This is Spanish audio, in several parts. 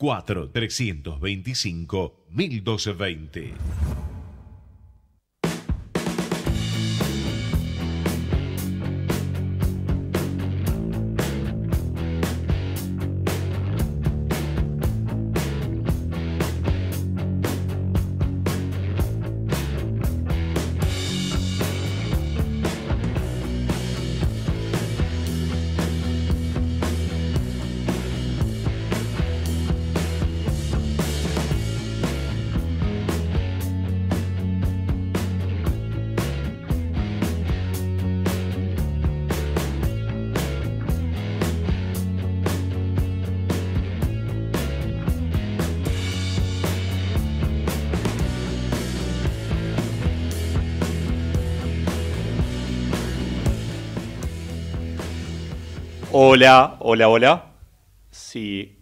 4 325 1220. Hola, hola. Sí,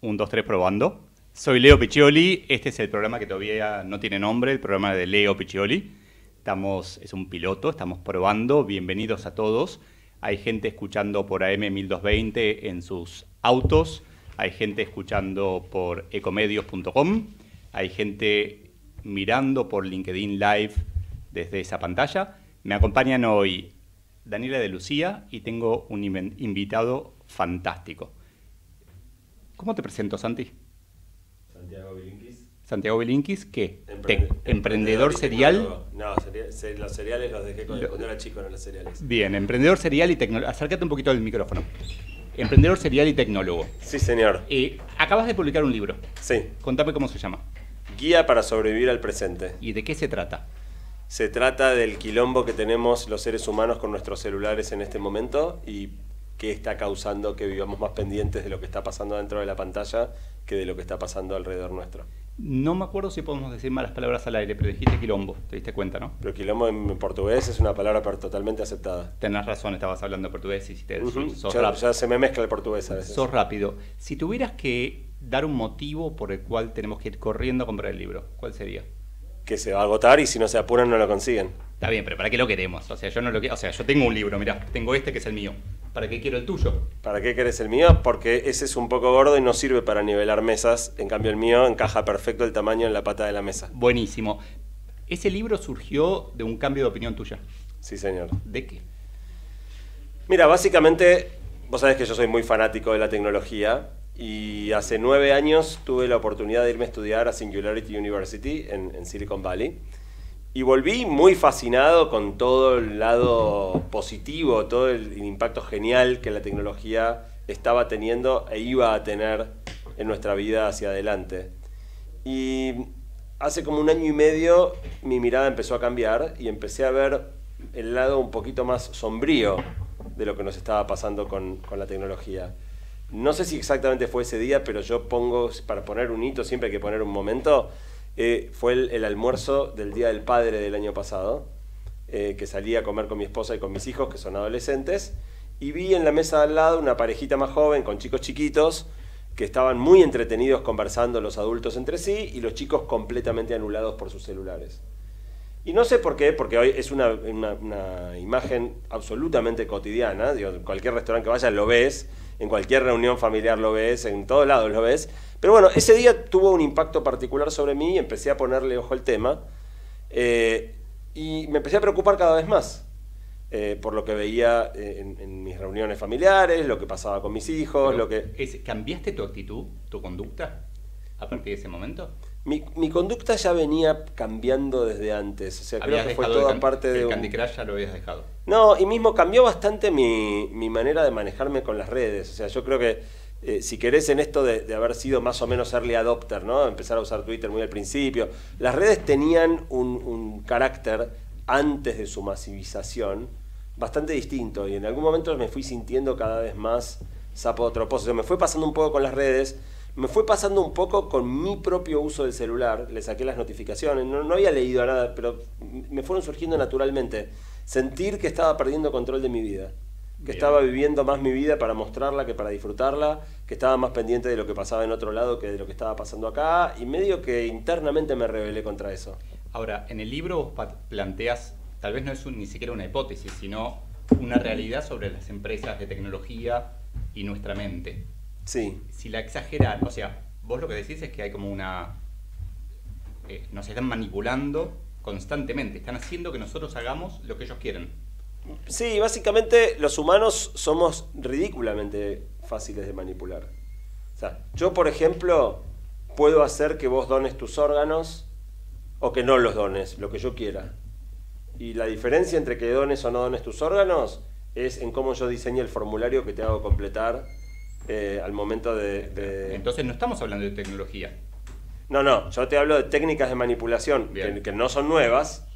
un, dos, tres, probando. Soy Leo Piccioli. Este es el programa que todavía no tiene nombre, el programa de Leo Piccioli. Estamos, es un piloto, estamos probando. Bienvenidos a todos. Hay gente escuchando por AM 1220 en sus autos. Hay gente escuchando por ecomedios.com. Hay gente mirando por LinkedIn Live desde esa pantalla. Me acompañan hoy Daniela de Lucía y tengo un invitado fantástico. ¿Cómo te presento, Santi? Santiago Bilinkis. Santiago Bilinkis, ¿qué? Emprende- ¿Emprendedor serial? No, los cereales los dejé con, cuando era chico, no los cereales. Bien, emprendedor serial y tecnólogo. Acércate un poquito del micrófono. Emprendedor serial y tecnólogo. Sí, señor. Eh, acabas de publicar un libro. Sí. Contame cómo se llama Guía para sobrevivir al presente. y de qué se trata. Se trata del quilombo que tenemos los seres humanos con nuestros celulares en este momento y qué está causando que vivamos más pendientes de lo que está pasando dentro de la pantalla que de lo que está pasando alrededor nuestro. No me acuerdo si podemos decir malas palabras al aire, pero dijiste quilombo, te diste cuenta, ¿no? Pero quilombo en portugués es una palabra totalmente aceptada. Tenés razón, estabas hablando portugués y si te sos, Ya, rap- ya se me mezcla el portugués a veces. sos rápido. Si tuvieras que dar un motivo por el cual tenemos que ir corriendo a comprar el libro, ¿cuál sería? Que se va a agotar y si no se apuran no lo consiguen. Está bien, pero ¿para qué lo queremos? O sea, yo no lo que- o sea, yo tengo un libro, mirá, tengo este que es el mío. ¿Para qué quiero el tuyo? ¿Para qué querés el mío? Porque ese es un poco gordo y no sirve para nivelar mesas. En cambio, el mío encaja perfecto el tamaño en la pata de la mesa. Buenísimo. Ese libro surgió de un cambio de opinión tuya. Sí, señor. ¿De qué? Mira, básicamente, vos sabés que yo soy muy fanático de la tecnología y hace nueve años tuve la oportunidad de irme a estudiar a Singularity University en, en Silicon Valley. Y volví muy fascinado con todo el lado positivo, todo el, impacto genial que la tecnología estaba teniendo e iba a tener en nuestra vida hacia adelante. Y hace como un año y medio mi mirada empezó a cambiar y empecé a ver el lado un poquito más sombrío de lo que nos estaba pasando con, con la tecnología. No sé si exactamente fue ese día, pero yo pongo, para poner un hito, siempre hay que poner un momento, eh, fue el, almuerzo del Día del Padre del año pasado, eh, que salí a comer con mi esposa y con mis hijos, que son adolescentes, y vi en la mesa de al lado una parejita más joven con chicos chiquitos, que estaban muy entretenidos conversando los adultos entre sí y los chicos completamente anulados por sus celulares. Y no sé por qué, porque hoy es una, imagen absolutamente cotidiana, digo, cualquier restaurante que vayas lo ves, en cualquier reunión familiar lo ves, en todos lados lo ves. Pero bueno, ese día tuvo un impacto particular sobre mí y empecé a ponerle ojo al tema. eh, y me empecé a preocupar cada vez más eh, por lo que veía eh, en, en mis reuniones familiares, lo que pasaba con mis hijos, Pero, lo que... ¿Cambiaste tu actitud, tu conducta a partir de ese momento? Mi, mi conducta ya venía cambiando desde antes, o sea, creo que fue toda parte de el. Candy Crush ya lo habías dejado. No, y mismo cambió bastante mi, mi manera de manejarme con las redes. O sea, yo creo que eh, si querés en esto de, de haber sido más o menos early adopter, ¿no? Empezar a usar Twitter muy al principio, las redes tenían un, un carácter antes de su masivización bastante distinto y en algún momento me fui sintiendo cada vez más sapo de tropos. O sea, me fue pasando un poco con las redes, me fue pasando un poco con mi propio uso del celular, le saqué las notificaciones, no, no había leído nada, pero me fueron surgiendo naturalmente. Sentir que estaba perdiendo control de mi vida, que Bien. estaba viviendo más mi vida para mostrarla que para disfrutarla, que estaba más pendiente de lo que pasaba en otro lado que de lo que estaba pasando acá, y medio que internamente me rebelé contra eso. Ahora, en el libro vos planteas, tal vez no es un- ni siquiera una hipótesis, sino una realidad sobre las empresas de tecnología y nuestra mente. Sí, Si la exageran, o sea, vos lo que decís es que hay como una... eh, nos están manipulando constantemente, están haciendo que nosotros hagamos lo que ellos quieren. Sí, básicamente los humanos somos ridículamente fáciles de manipular. O sea, yo, por ejemplo, puedo hacer que vos dones tus órganos o que no los dones, lo que yo quiera. Y la diferencia entre que dones o no dones tus órganos es en cómo yo diseño el formulario que te hago completar eh, al momento de, de- Entonces no estamos hablando de tecnología. No, no, yo te hablo de técnicas de manipulación que, que no son nuevas,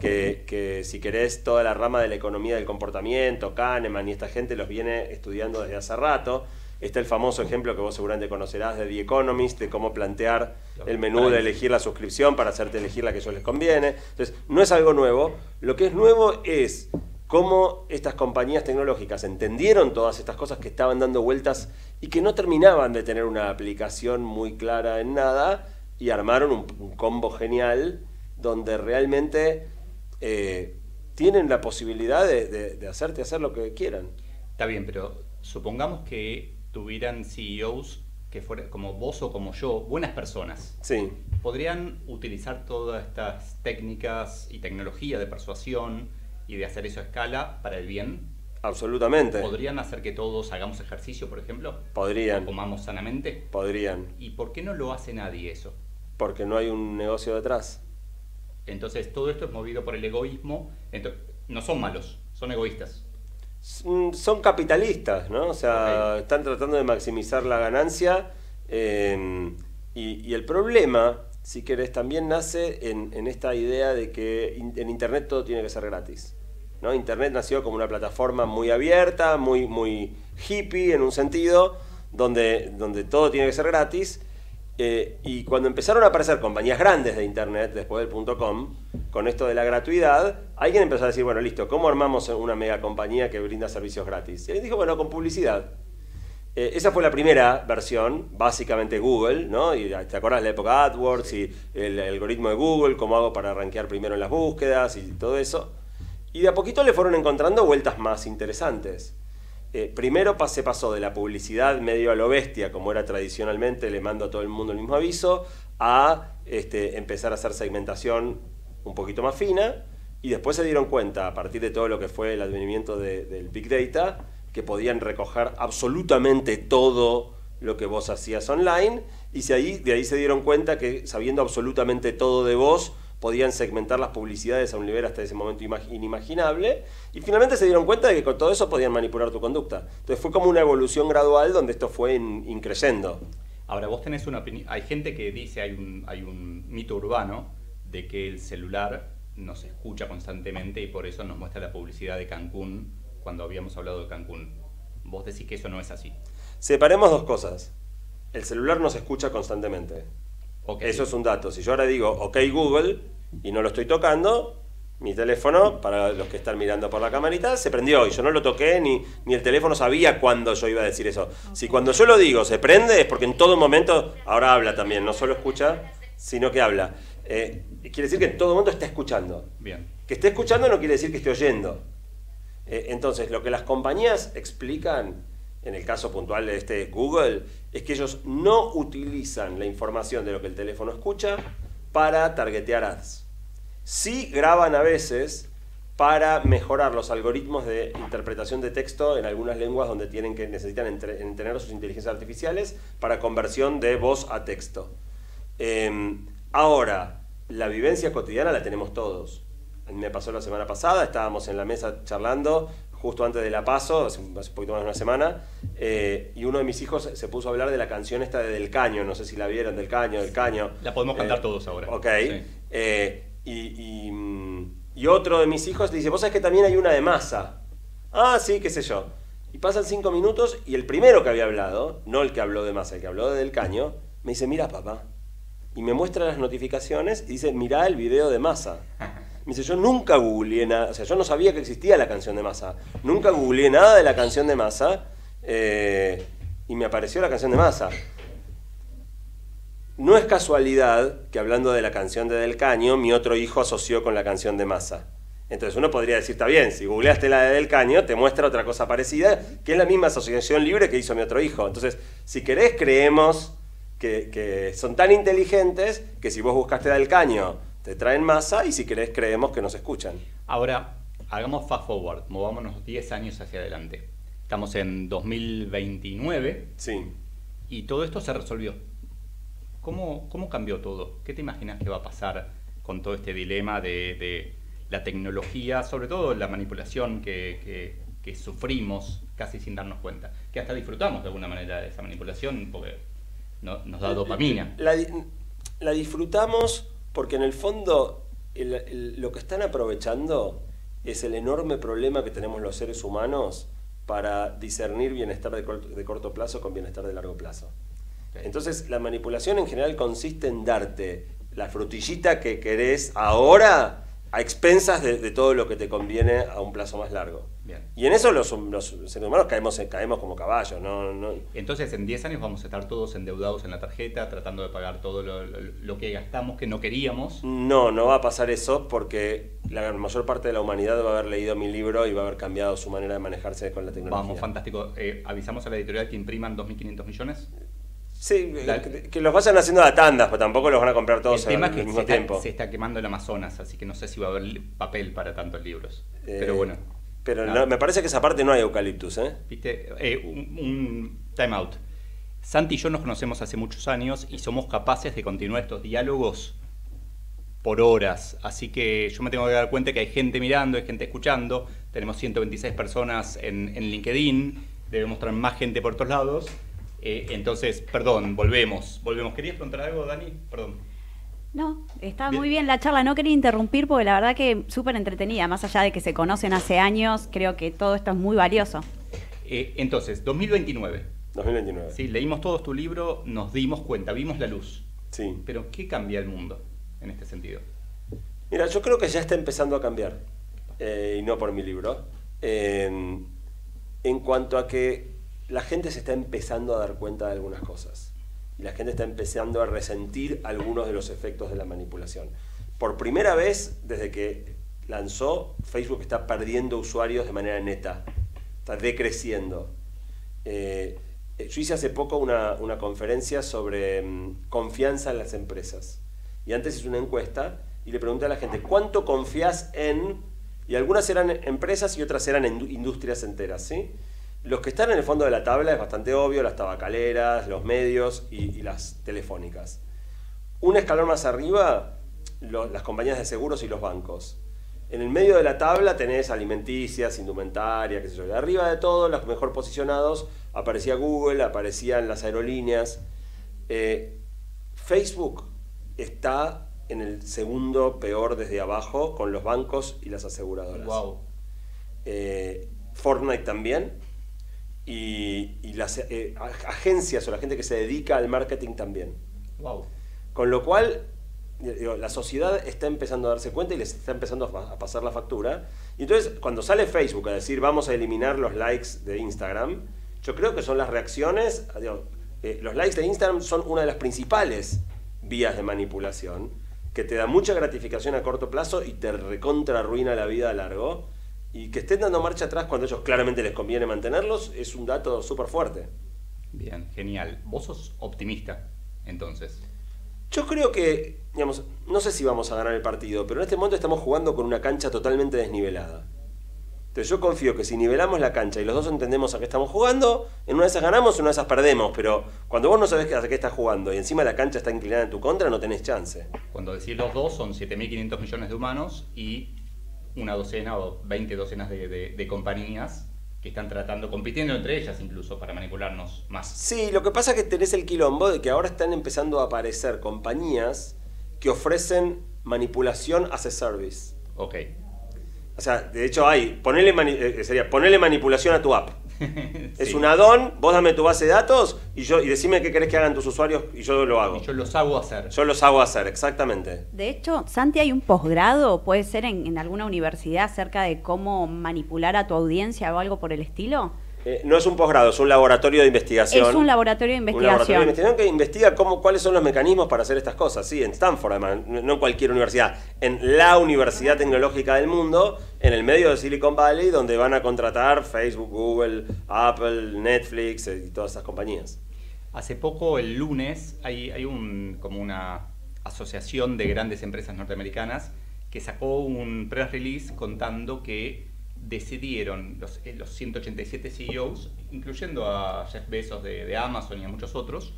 que, que si querés toda la rama de la economía del comportamiento, Kahneman y esta gente los viene estudiando desde hace rato. Está el famoso ejemplo que vos seguramente conocerás de The Economist, de cómo plantear el menú de elegir la suscripción para hacerte elegir la que a ellos les conviene. Entonces, no es algo nuevo. Lo que es nuevo es cómo estas compañías tecnológicas entendieron todas estas cosas que estaban dando vueltas y que no terminaban de tener una aplicación muy clara en nada y armaron un, un combo genial donde realmente eh, tienen la posibilidad de, de- de hacerte hacer lo que quieran. Está bien, pero supongamos que tuvieran CEOs que fueran como vos o como yo, buenas personas. Sí, ¿Podrían utilizar todas estas técnicas y tecnología de persuasión y de hacer eso a escala para el bien? absolutamente. ¿Podrían hacer que todos hagamos ejercicio, por ejemplo? Podrían. ¿O comamos sanamente? Podrían, ¿Y por qué no lo hace nadie eso? porque no hay un negocio detrás. Entonces todo esto es movido por el egoísmo. Ento- no son malos, son egoístas. Mm, son capitalistas, ¿no? O sea, están tratando de maximizar la ganancia. eh, y, y el problema, si querés, también nace en, esta idea de que in- en Internet todo tiene que ser gratis. ¿no? Internet nació como una plataforma muy abierta, muy, muy hippie en un sentido, donde, donde todo tiene que ser gratis. Eh, y cuando empezaron a aparecer compañías grandes de Internet, después del .com, con esto de la gratuidad, alguien empezó a decir, bueno, listo, ¿cómo armamos una mega compañía que brinda servicios gratis? Y él dijo, bueno, con publicidad. Eh, esa fue la primera versión, básicamente Google, ¿no? Y te acordás de la época AdWords y el, algoritmo de Google, cómo hago para rankear primero en las búsquedas y todo eso. Y de a poquito le fueron encontrando vueltas más interesantes. Eh, primero se pasó de la publicidad medio a lo bestia, como era tradicionalmente, le mando a todo el mundo el mismo aviso, a este, empezar a hacer segmentación un poquito más fina. Y después se dieron cuenta, a partir de todo lo que fue el advenimiento de- del Big Data, que podían recoger absolutamente todo lo que vos hacías online. Y si de ahí se dieron cuenta que sabiendo absolutamente todo de vos, podían segmentar las publicidades a un nivel hasta ese momento ima- inimaginable. Y finalmente se dieron cuenta de que con todo eso podían manipular tu conducta. Entonces fue como una evolución gradual donde esto fue in- increyendo. Ahora, vos tenés una opinión. Hay gente que dice, hay un, hay un mito urbano de que el celular nos escucha constantemente y por eso nos muestra la publicidad de Cancún cuando habíamos hablado de Cancún. Vos decís que eso no es así. Separemos dos cosas. El celular nos escucha constantemente. Ok. Eso es un dato. Si yo ahora digo, ok Google, y no lo estoy tocando, mi teléfono, para los que están mirando por la camarita, se prendió y yo no lo toqué, ni, ni el teléfono sabía cuándo yo iba a decir eso. Si cuando yo lo digo se prende, es porque en todo momento, ahora habla también, no solo escucha, sino que habla. Eh, quiere decir que en todo momento está escuchando. Bien. Que esté escuchando no quiere decir que esté oyendo. Eh, entonces, lo que las compañías explican, en el caso puntual de este Google, es que ellos no utilizan la información de lo que el teléfono escucha para targetear ads. Sí graban a veces para mejorar los algoritmos de interpretación de texto en algunas lenguas donde tienen que necesitan entre- entrenar sus inteligencias artificiales para conversión de voz a texto. Eh, ahora, la vivencia cotidiana la tenemos todos. A mí me pasó la semana pasada, estábamos en la mesa charlando justo antes de la paso, hace poquito más de una semana, eh, y uno de mis hijos se puso a hablar de la canción esta de Del Caño, no sé si la vieron, Del Caño, Del Caño. La podemos cantar Eh, todos ahora. Ok. Sí. Eh, y, y, mm, y otro de mis hijos le dice, vos sabés que también hay una de masa. Ah, sí, qué sé yo. Y pasan cinco minutos y el primero que había hablado, no el que habló de masa, el que habló de Del Caño, me dice, mira papá. Y me muestra las notificaciones y dice, mirá el video de masa. Me dice, yo nunca googleé nada, o sea, yo no sabía que existía la canción de masa. Nunca googleé nada de la canción de masa eh, y me apareció la canción de masa. No es casualidad que hablando de la canción de Del Caño, mi otro hijo asoció con la canción de Massa. Entonces uno podría decir, está bien, si googleaste la de Del Caño, te muestra otra cosa parecida, que es la misma asociación libre que hizo mi otro hijo. Entonces, si querés, creemos que, que son tan inteligentes que si vos buscaste del caño, te traen masa y si querés creemos que nos escuchan. Ahora, hagamos fast forward, movámonos 10 años hacia adelante. Estamos en 2029 Sí. y todo esto se resolvió. ¿Cómo, cómo cambió todo? ¿Qué te imaginas que va a pasar con todo este dilema de, de la tecnología, sobre todo la manipulación que, que- que sufrimos casi sin darnos cuenta? Que hasta disfrutamos de alguna manera de esa manipulación porque no- nos da dopamina. La, la disfrutamos porque en el fondo el- el- lo que están aprovechando es el enorme problema que tenemos los seres humanos para discernir bienestar de corto, de corto plazo con bienestar de largo plazo. Entonces la manipulación en general consiste en darte la frutillita que querés ahora a expensas de, de todo lo que te conviene a un plazo más largo. Bien. Y en eso los, los seres humanos caemos, caemos como caballos, ¿no? no Entonces, en 10 años vamos a estar todos endeudados en la tarjeta, tratando de pagar todo lo, lo- lo que gastamos, que no queríamos. No, no va a pasar eso porque la mayor parte de la humanidad va a haber leído mi libro y va a haber cambiado su manera de manejarse con la tecnología. Vamos, fantástico. Eh, avisamos a la editorial que impriman 2.500 millones. Sí, La- que, los vayan haciendo a tandas, pero tampoco los van a comprar El todos tema al es que mismo se está, tiempo. se está quemando el Amazonas, así que no sé si va a haber papel para tantos libros. Eh, Pero bueno. Pero no, me parece que esa parte no hay eucaliptus, ¿eh? ¿Viste? Eh, un, un time out. Santi y yo nos conocemos hace muchos años y somos capaces de continuar estos diálogos por horas. Así que yo me tengo que dar cuenta que hay gente mirando, hay gente escuchando. Tenemos 126 personas en, en LinkedIn. Debemos traer más gente por todos lados. Eh, entonces, perdón, volvemos. Volvemos. ¿Querías preguntar algo, Dani? Perdón. No, está Bien. muy bien la charla. No quería interrumpir porque la verdad que súper entretenida. Más allá de que se conocen hace años, creo que todo esto es muy valioso. Eh, entonces, 2029. 2029. Sí, leímos todos tu libro, nos dimos cuenta, vimos la luz. Sí. Pero, ¿qué cambia el mundo en este sentido? Mira, yo creo que ya está empezando a cambiar, eh, y no por mi libro, en, en cuanto a que la gente se está empezando a dar cuenta de algunas cosas. Y la gente está empezando a resentir algunos de los efectos de la manipulación. Por primera vez, desde que lanzó, Facebook está perdiendo usuarios de manera neta. Está decreciendo. Eh, yo hice hace poco una, una conferencia sobre mm, confianza en las empresas. Y antes hice una encuesta y le pregunté a la gente, ¿cuánto confías en...? Y algunas eran empresas y otras eran indu- industrias enteras, ¿sí? Los que están en el fondo de la tabla es bastante obvio, las tabacaleras, los medios y, y las telefónicas. Un escalón más arriba, lo- las compañías de seguros y los bancos. En el medio de la tabla tenés alimenticias, indumentaria, qué sé yo. Y arriba de todo, los mejor posicionados, aparecía Google, aparecían las aerolíneas. Eh, Facebook está en el segundo peor desde abajo con los bancos y las aseguradoras. Wow. Eh, Fortnite también. Y, y las eh, ag- agencias o la gente que se dedica al marketing también. Wow. Con lo cual, digo, la sociedad está empezando a darse cuenta y les está empezando a, pasar la factura. Y entonces, cuando sale Facebook a decir vamos a eliminar los likes de Instagram, yo creo que son las reacciones. digo, eh, los likes de Instagram son una de las principales vías de manipulación que te da mucha gratificación a corto plazo y te recontra arruina la vida a largo. Y que estén dando marcha atrás cuando a ellos claramente les conviene mantenerlos es un dato súper fuerte. Bien, genial. Vos sos optimista, entonces. Yo creo que, digamos, no sé si vamos a ganar el partido, pero en este momento estamos jugando con una cancha totalmente desnivelada. Entonces yo confío que si nivelamos la cancha y los dos entendemos a qué estamos jugando, en una de esas ganamos, en una de esas perdemos, pero cuando vos no sabés a qué estás jugando y encima la cancha está inclinada en tu contra, no tenés chance. Cuando decís los dos, son 7.500 millones de humanos y una docena o 20 docenas de, de- de compañías que están tratando, compitiendo entre ellas incluso para manipularnos más. Sí, lo que pasa es que tenés el quilombo de que ahora están empezando a aparecer compañías que ofrecen manipulación as a service. Ok. O sea, de hecho hay, ponele mani- eh, sería ponerle manipulación a tu app. Es Sí. un add-on, vos dame tu base de datos y yo y decime qué querés que hagan tus usuarios y yo lo hago. Y yo los hago hacer. Yo los hago hacer, exactamente. De hecho, Santi, hay un posgrado, puede ser en, en alguna universidad, acerca de cómo manipular a tu audiencia o algo por el estilo. Eh, no es un posgrado, es un laboratorio de investigación. Es un laboratorio de Un laboratorio de investigación. investigación que investiga cómo, cuáles son los mecanismos para hacer estas cosas. Sí, en Stanford, además, no no en cualquier universidad. En la universidad tecnológica del mundo, en el medio de Silicon Valley, donde van a contratar Facebook, Google, Apple, Netflix eh, y todas esas compañías. Hace poco, el lunes, hay, hay un, como una asociación de grandes empresas norteamericanas que sacó un press release contando que decidieron los, eh, los 187 CEOs, incluyendo a Jeff Bezos de, de Amazon y a muchos otros,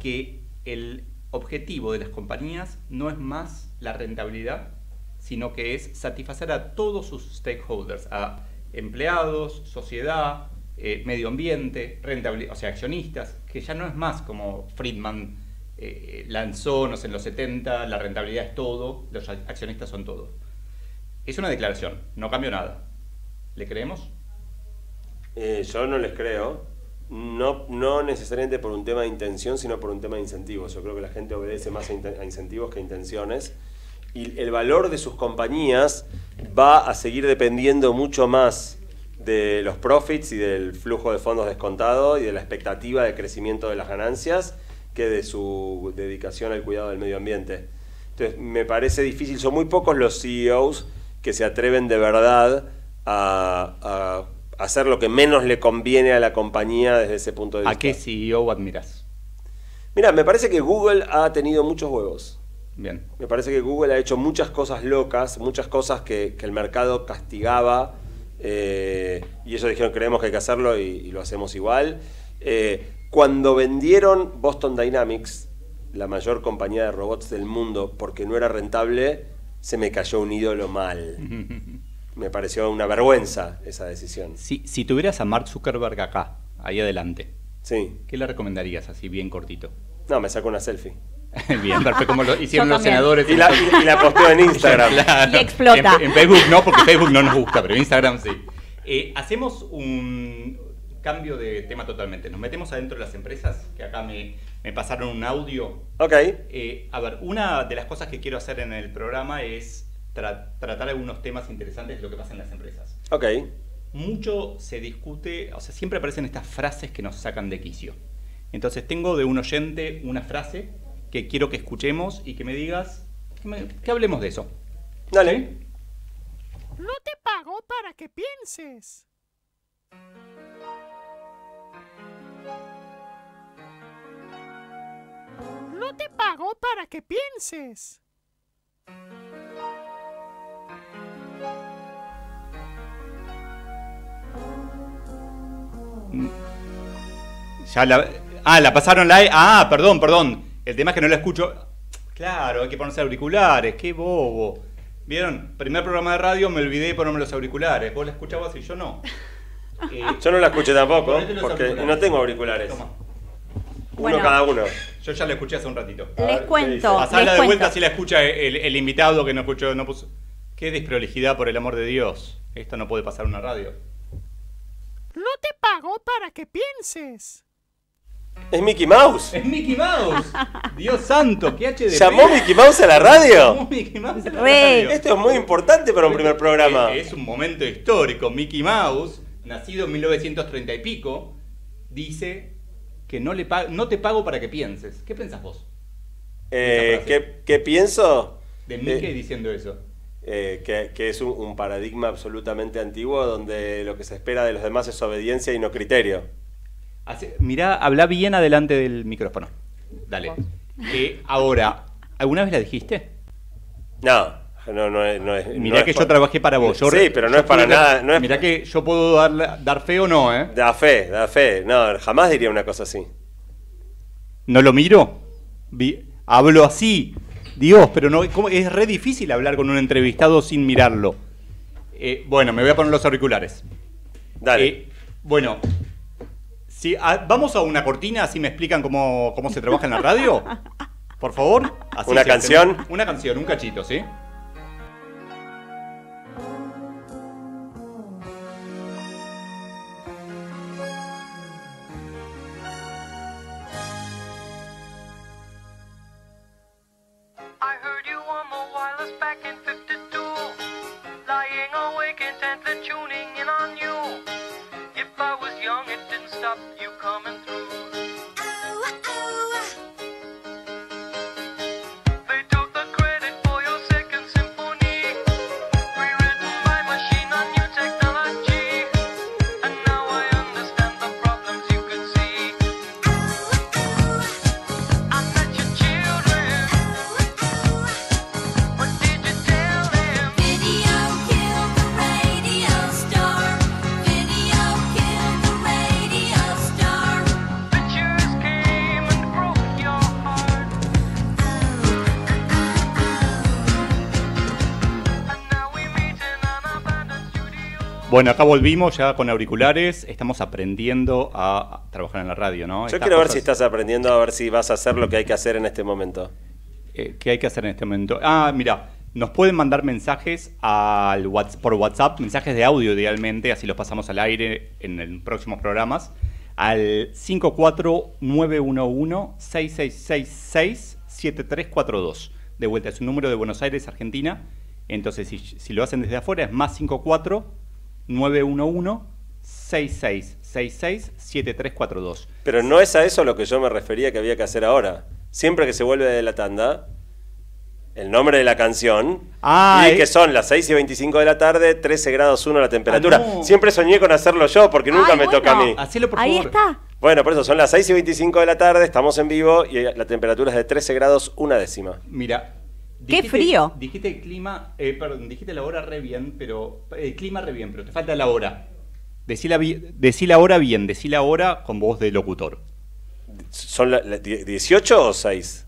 que el objetivo de las compañías no es más la rentabilidad, sino que es satisfacer a todos sus stakeholders, a empleados, sociedad, eh, medio ambiente, rentabilidad, o sea, accionistas, que ya no es más como Friedman eh, lanzó, no sé, en los 70, la rentabilidad es todo, los accionistas son todo. Es una declaración, no cambió nada. ¿Le creemos? Eh, yo no les creo. No, no necesariamente por un tema de intención, sino por un tema de incentivos. Yo creo que la gente obedece más a, a incentivos que a intenciones. Y el valor de sus compañías va a seguir dependiendo mucho más de los profits y del flujo de fondos descontado y de la expectativa de crecimiento de las ganancias que de su dedicación al cuidado del medio ambiente. Entonces, me parece difícil, son muy pocos los CEOs que se atreven de verdad a, a hacer lo que menos le conviene a la compañía desde ese punto de vista. ¿A qué CEO admiras? Mira, me parece que Google ha tenido muchos huevos. Bien. Me parece que Google ha hecho muchas cosas locas, muchas cosas que, que el mercado castigaba eh, y ellos dijeron creemos que hay que hacerlo y, y lo hacemos igual. Eh, cuando vendieron Boston Dynamics, la mayor compañía de robots del mundo, porque no era rentable, se me cayó un ídolo mal. Me pareció una vergüenza esa decisión. Si, si tuvieras a Mark Zuckerberg acá, ahí adelante, Sí. ¿qué le recomendarías así bien cortito? No, me saco una selfie. bien, perfecto, como lo hicieron los senadores. Y la, y- y la posteo en Instagram. Claro. Y explota. En, en Facebook no, porque Facebook no nos gusta, pero Instagram sí. Eh, hacemos un cambio de tema totalmente. Nos metemos adentro de las empresas, que acá me, me pasaron un audio. Ok. Eh, a ver, una de las cosas que quiero hacer en el programa es tra- tratar algunos temas interesantes de lo que pasa en las empresas. Ok. Mucho se discute, o sea, siempre aparecen estas frases que nos sacan de quicio. Entonces tengo de un oyente una frase que quiero que escuchemos y que me digas, que, me- que hablemos de eso. Dale. No te pago para que pienses. No te pago para que pienses. Ya la, ah, la pasaron la... Ah, perdón, perdón. El tema es que no la escucho. Claro, hay que ponerse auriculares, qué bobo. ¿Vieron? Primer programa de radio me olvidé de ponerme los auriculares. Vos la escuchabas y yo no. Eh, Yo no la escuché tampoco, porque no tengo auriculares. Toma. Uno Bueno. cada uno. Yo ya la escuché hace un ratito. Ver, Les ¿qué cuento, les de vuelta si la escucha el, el invitado que no escuchó, no puso. Qué desprolijidad por el amor de Dios. Esto no puede pasar en una radio. No te pago para que pienses. Es Mickey Mouse. ¡Es Mickey Mouse! ¡Dios santo! ¿Qué HDP? ¿Llamó Mickey Mouse a la Llamó radio? Mickey Mouse a la radio. Esto es muy importante para un primer programa. Es un momento histórico. Mickey Mouse, nacido en 1930 y pico, dice que no, le pa- no te pago para que pienses. ¿Qué pensás vos Eh. ¿qué, qué pienso? de Mickey Eh, diciendo eso? eh, que, que es un, un paradigma absolutamente antiguo donde lo que se espera de los demás es obediencia y no criterio. Hace- mirá, habla bien adelante del micrófono. Dale. Eh, ahora, ¿alguna vez la dijiste? No, no, no es. No es Mirá no que yo trabajé para vos. Yo sí, pero no es para nada. No es, Mirá que yo puedo dar, dar fe o no, ¿eh? Da fe, da fe. No, jamás diría una cosa así. ¿No lo miro? Vi- hablo así. Dios, pero no, ¿cómo? es re difícil hablar con un entrevistado sin mirarlo. Eh, bueno, me voy a poner los auriculares. Dale. Eh, bueno, si, ah, vamos a una cortina, así me explican cómo, cómo se trabaja en la radio. Por favor. Así ¿Una canción? Una canción, un cachito, ¿sí? Bueno, acá volvimos ya con auriculares. Estamos aprendiendo a trabajar en la radio, ¿no? Yo Estas quiero ver cosas, si estás aprendiendo, a ver si vas a hacer lo que hay que hacer en este momento. eh, ¿Qué hay que hacer en este momento? Ah, mira, nos pueden mandar mensajes al por WhatsApp, mensajes de audio idealmente, así los pasamos al aire en los próximos programas, al 54911-6666-7342. De vuelta, es un número de Buenos Aires, Argentina. Entonces, si, si lo hacen desde afuera, es más 54911-6666-7342. Pero no es a eso a lo que yo me refería que había que hacer ahora. Siempre que se vuelve de la tanda, el nombre de la canción, Ah, y eh. que son las 6 y 25 de la tarde, 13 grados 1 la temperatura. Ah, no. Siempre soñé con hacerlo yo, porque nunca Ay, me toca a bueno. mí. Hacelo, por Ahí favor. está. Bueno, por eso son las 6 y 25 de la tarde, estamos en vivo y la temperatura es de 13 grados una décima. Mira. ¡Qué frío! Dijiste el clima, eh, perdón, dijiste la hora re bien, pero. El clima re bien, pero te falta la hora. Decí la, decí la hora bien, decí la hora con voz de locutor. ¿Son la- la- die- 18 o 6?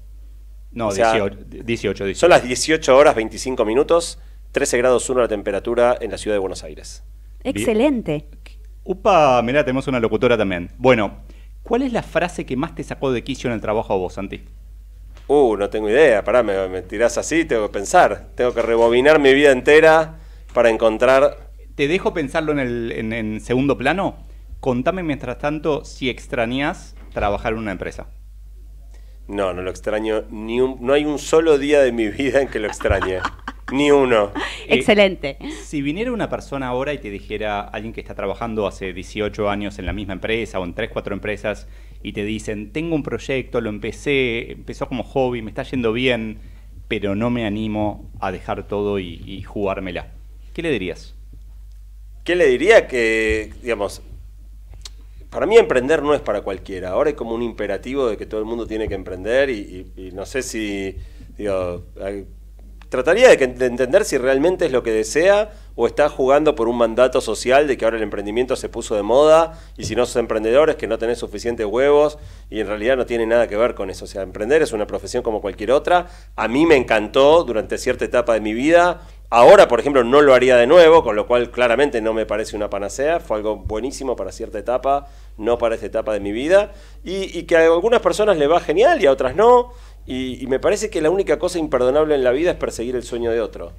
No, O sea, 18, 18, 18. Son las 18 horas 25 minutos, 13 grados 1 la temperatura en la ciudad de Buenos Aires. Excelente. Upa, mirá, tenemos una locutora también. Bueno, ¿cuál es la frase que más te sacó de quicio en el trabajo a vos, Santi? Uh, no tengo idea, pará, me, me tirás así, tengo que pensar. Tengo que rebobinar mi vida entera para encontrar... Te dejo pensarlo en, el, en, en segundo plano. Contame mientras tanto si extrañas trabajar en una empresa. No, no lo extraño, ni un, no hay un solo día de mi vida en que lo extrañe. ni uno. Eh, Excelente. Si viniera una persona ahora y te dijera, alguien que está trabajando hace 18 años en la misma empresa o en 3, 4 empresas, y te dicen, tengo un proyecto, lo empecé, empezó como hobby, me está yendo bien, pero no me animo a dejar todo y, jugármela. ¿Qué le dirías? ¿Qué le diría? Que, digamos, para mí emprender no es para cualquiera. Ahora hay como un imperativo de que todo el mundo tiene que emprender y no sé si, digo, hay- trataría de, que- de entender si realmente es lo que desea o está jugando por un mandato social de que ahora el emprendimiento se puso de moda y si no sos emprendedor es que no tenés suficientes huevos y en realidad no tiene nada que ver con eso. O sea, emprender es una profesión como cualquier otra. A mí me encantó durante cierta etapa de mi vida. Ahora, por ejemplo, no lo haría de nuevo, con lo cual claramente no me parece una panacea. Fue algo buenísimo para cierta etapa, no para esta etapa de mi vida. Y, y que a algunas personas le va genial y a otras no. Y, me parece que la única cosa imperdonable en la vida es perseguir el sueño de otro.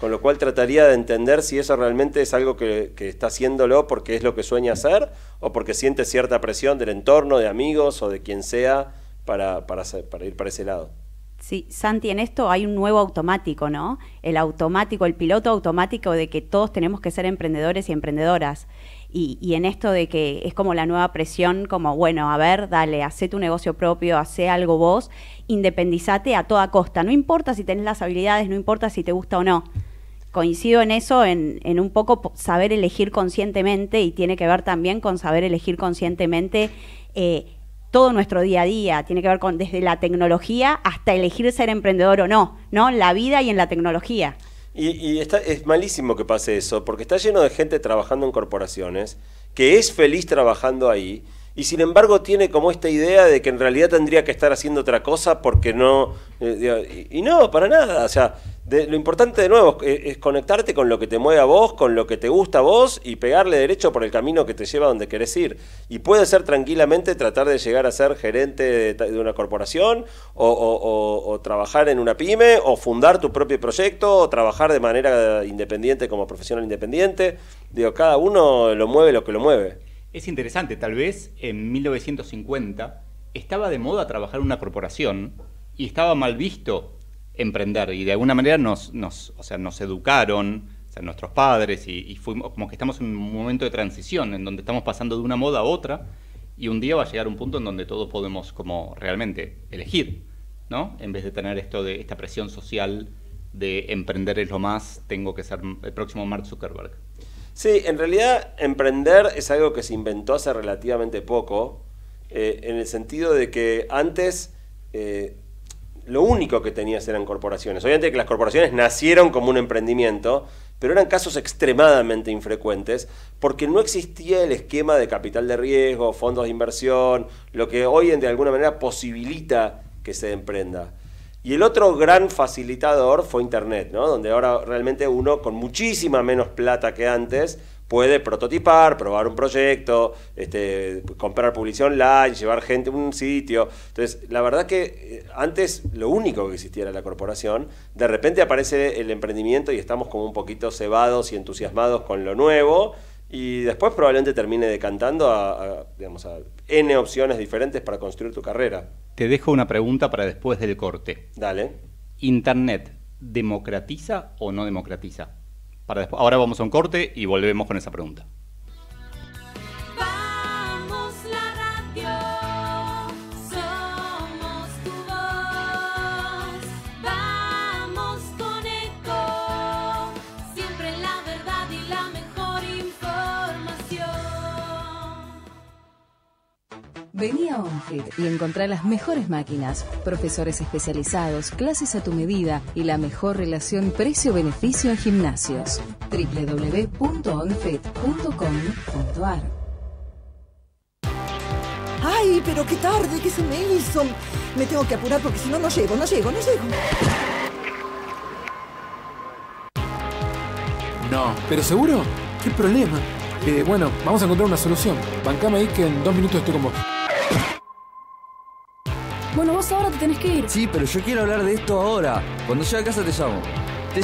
Con lo cual trataría de entender si eso realmente es algo que, está haciéndolo porque es lo que sueña hacer o porque siente cierta presión del entorno, de amigos o de quien sea para, para, ir para ese lado. Sí, Santi, en esto hay un nuevo automático, ¿no? El automático, el piloto automático de que todos tenemos que ser emprendedores y emprendedoras. Y, y en esto de que es como la nueva presión, como, bueno, a ver, dale, hacé tu negocio propio, hacé algo vos, independizate a toda costa. No importa si tenés las habilidades, no importa si te gusta o no. Coincido en eso, en, un poco po- saber elegir conscientemente y tiene que ver también con saber elegir conscientemente eh, todo nuestro día a día. Tiene que ver con desde la tecnología hasta elegir ser emprendedor o no, ¿no? En la vida y en la tecnología. Y, es malísimo que pase eso, porque está lleno de gente trabajando en corporaciones, que es feliz trabajando ahí, y sin embargo tiene como esta idea de que en realidad tendría que estar haciendo otra cosa porque no... eh, y, no, para nada. O sea, lo importante de nuevo es, conectarte con lo que te mueve a vos, con lo que te gusta a vos, y pegarle derecho por el camino que te lleva a donde querés ir. Y puede ser tranquilamente tratar de llegar a ser gerente de, una corporación, o- o trabajar en una pyme, o fundar tu propio proyecto, o trabajar de manera independiente como profesional independiente. Digo, cada uno lo mueve lo que lo mueve. Es interesante, tal vez en 1950 estaba de moda trabajar en una corporación y estaba mal visto emprender y de alguna manera nos, o sea, nos educaron, o sea, nuestros padres y, y fuimos como que estamos en un momento de transición en donde estamos pasando de una moda a otra y un día va a llegar un punto en donde todos podemos como realmente elegir, ¿no? En vez de tener esto de esta presión social de emprender es lo más, tengo que ser el próximo Mark Zuckerberg. Sí, en realidad emprender es algo que se inventó hace relativamente poco, eh, en el sentido de que antes eh, lo único que tenías eran corporaciones. Obviamente que las corporaciones nacieron como un emprendimiento, pero eran casos extremadamente infrecuentes porque no existía el esquema de capital de riesgo, fondos de inversión, lo que hoy en de alguna manera posibilita que se emprenda. Y el otro gran facilitador fue Internet, ¿no? donde ahora realmente uno con muchísima menos plata que antes puede prototipar, probar un proyecto, este, comprar publicidad online, llevar gente a un sitio. Entonces, la verdad que eh, antes lo único que existía era la corporación, de repente aparece el emprendimiento y estamos como un poquito cebados y entusiasmados con lo nuevo. Y después probablemente termine decantando a, a, digamos, a N opciones diferentes para construir tu carrera. Te dejo una pregunta para después del corte. Dale. ¿Internet democratiza o no democratiza? Para después. Ahora vamos a un corte y volvemos con esa pregunta. Vení a OnFit y encontrá las mejores máquinas, profesores especializados, clases a tu medida y la mejor relación precio-beneficio en gimnasios. www.onfit.com.ar Ay, pero qué tarde que se me hizo. Me tengo que apurar porque si no, no llego, no llego, no llego. No. ¿Pero seguro? ¿Qué problema? Eh, bueno, vamos a encontrar una solución. Bancame ahí que en dos minutos estoy con vos. Bueno, vos ahora te tenés que ir. Sí, pero yo quiero hablar de esto ahora. Cuando llegue a casa te llamo. Te...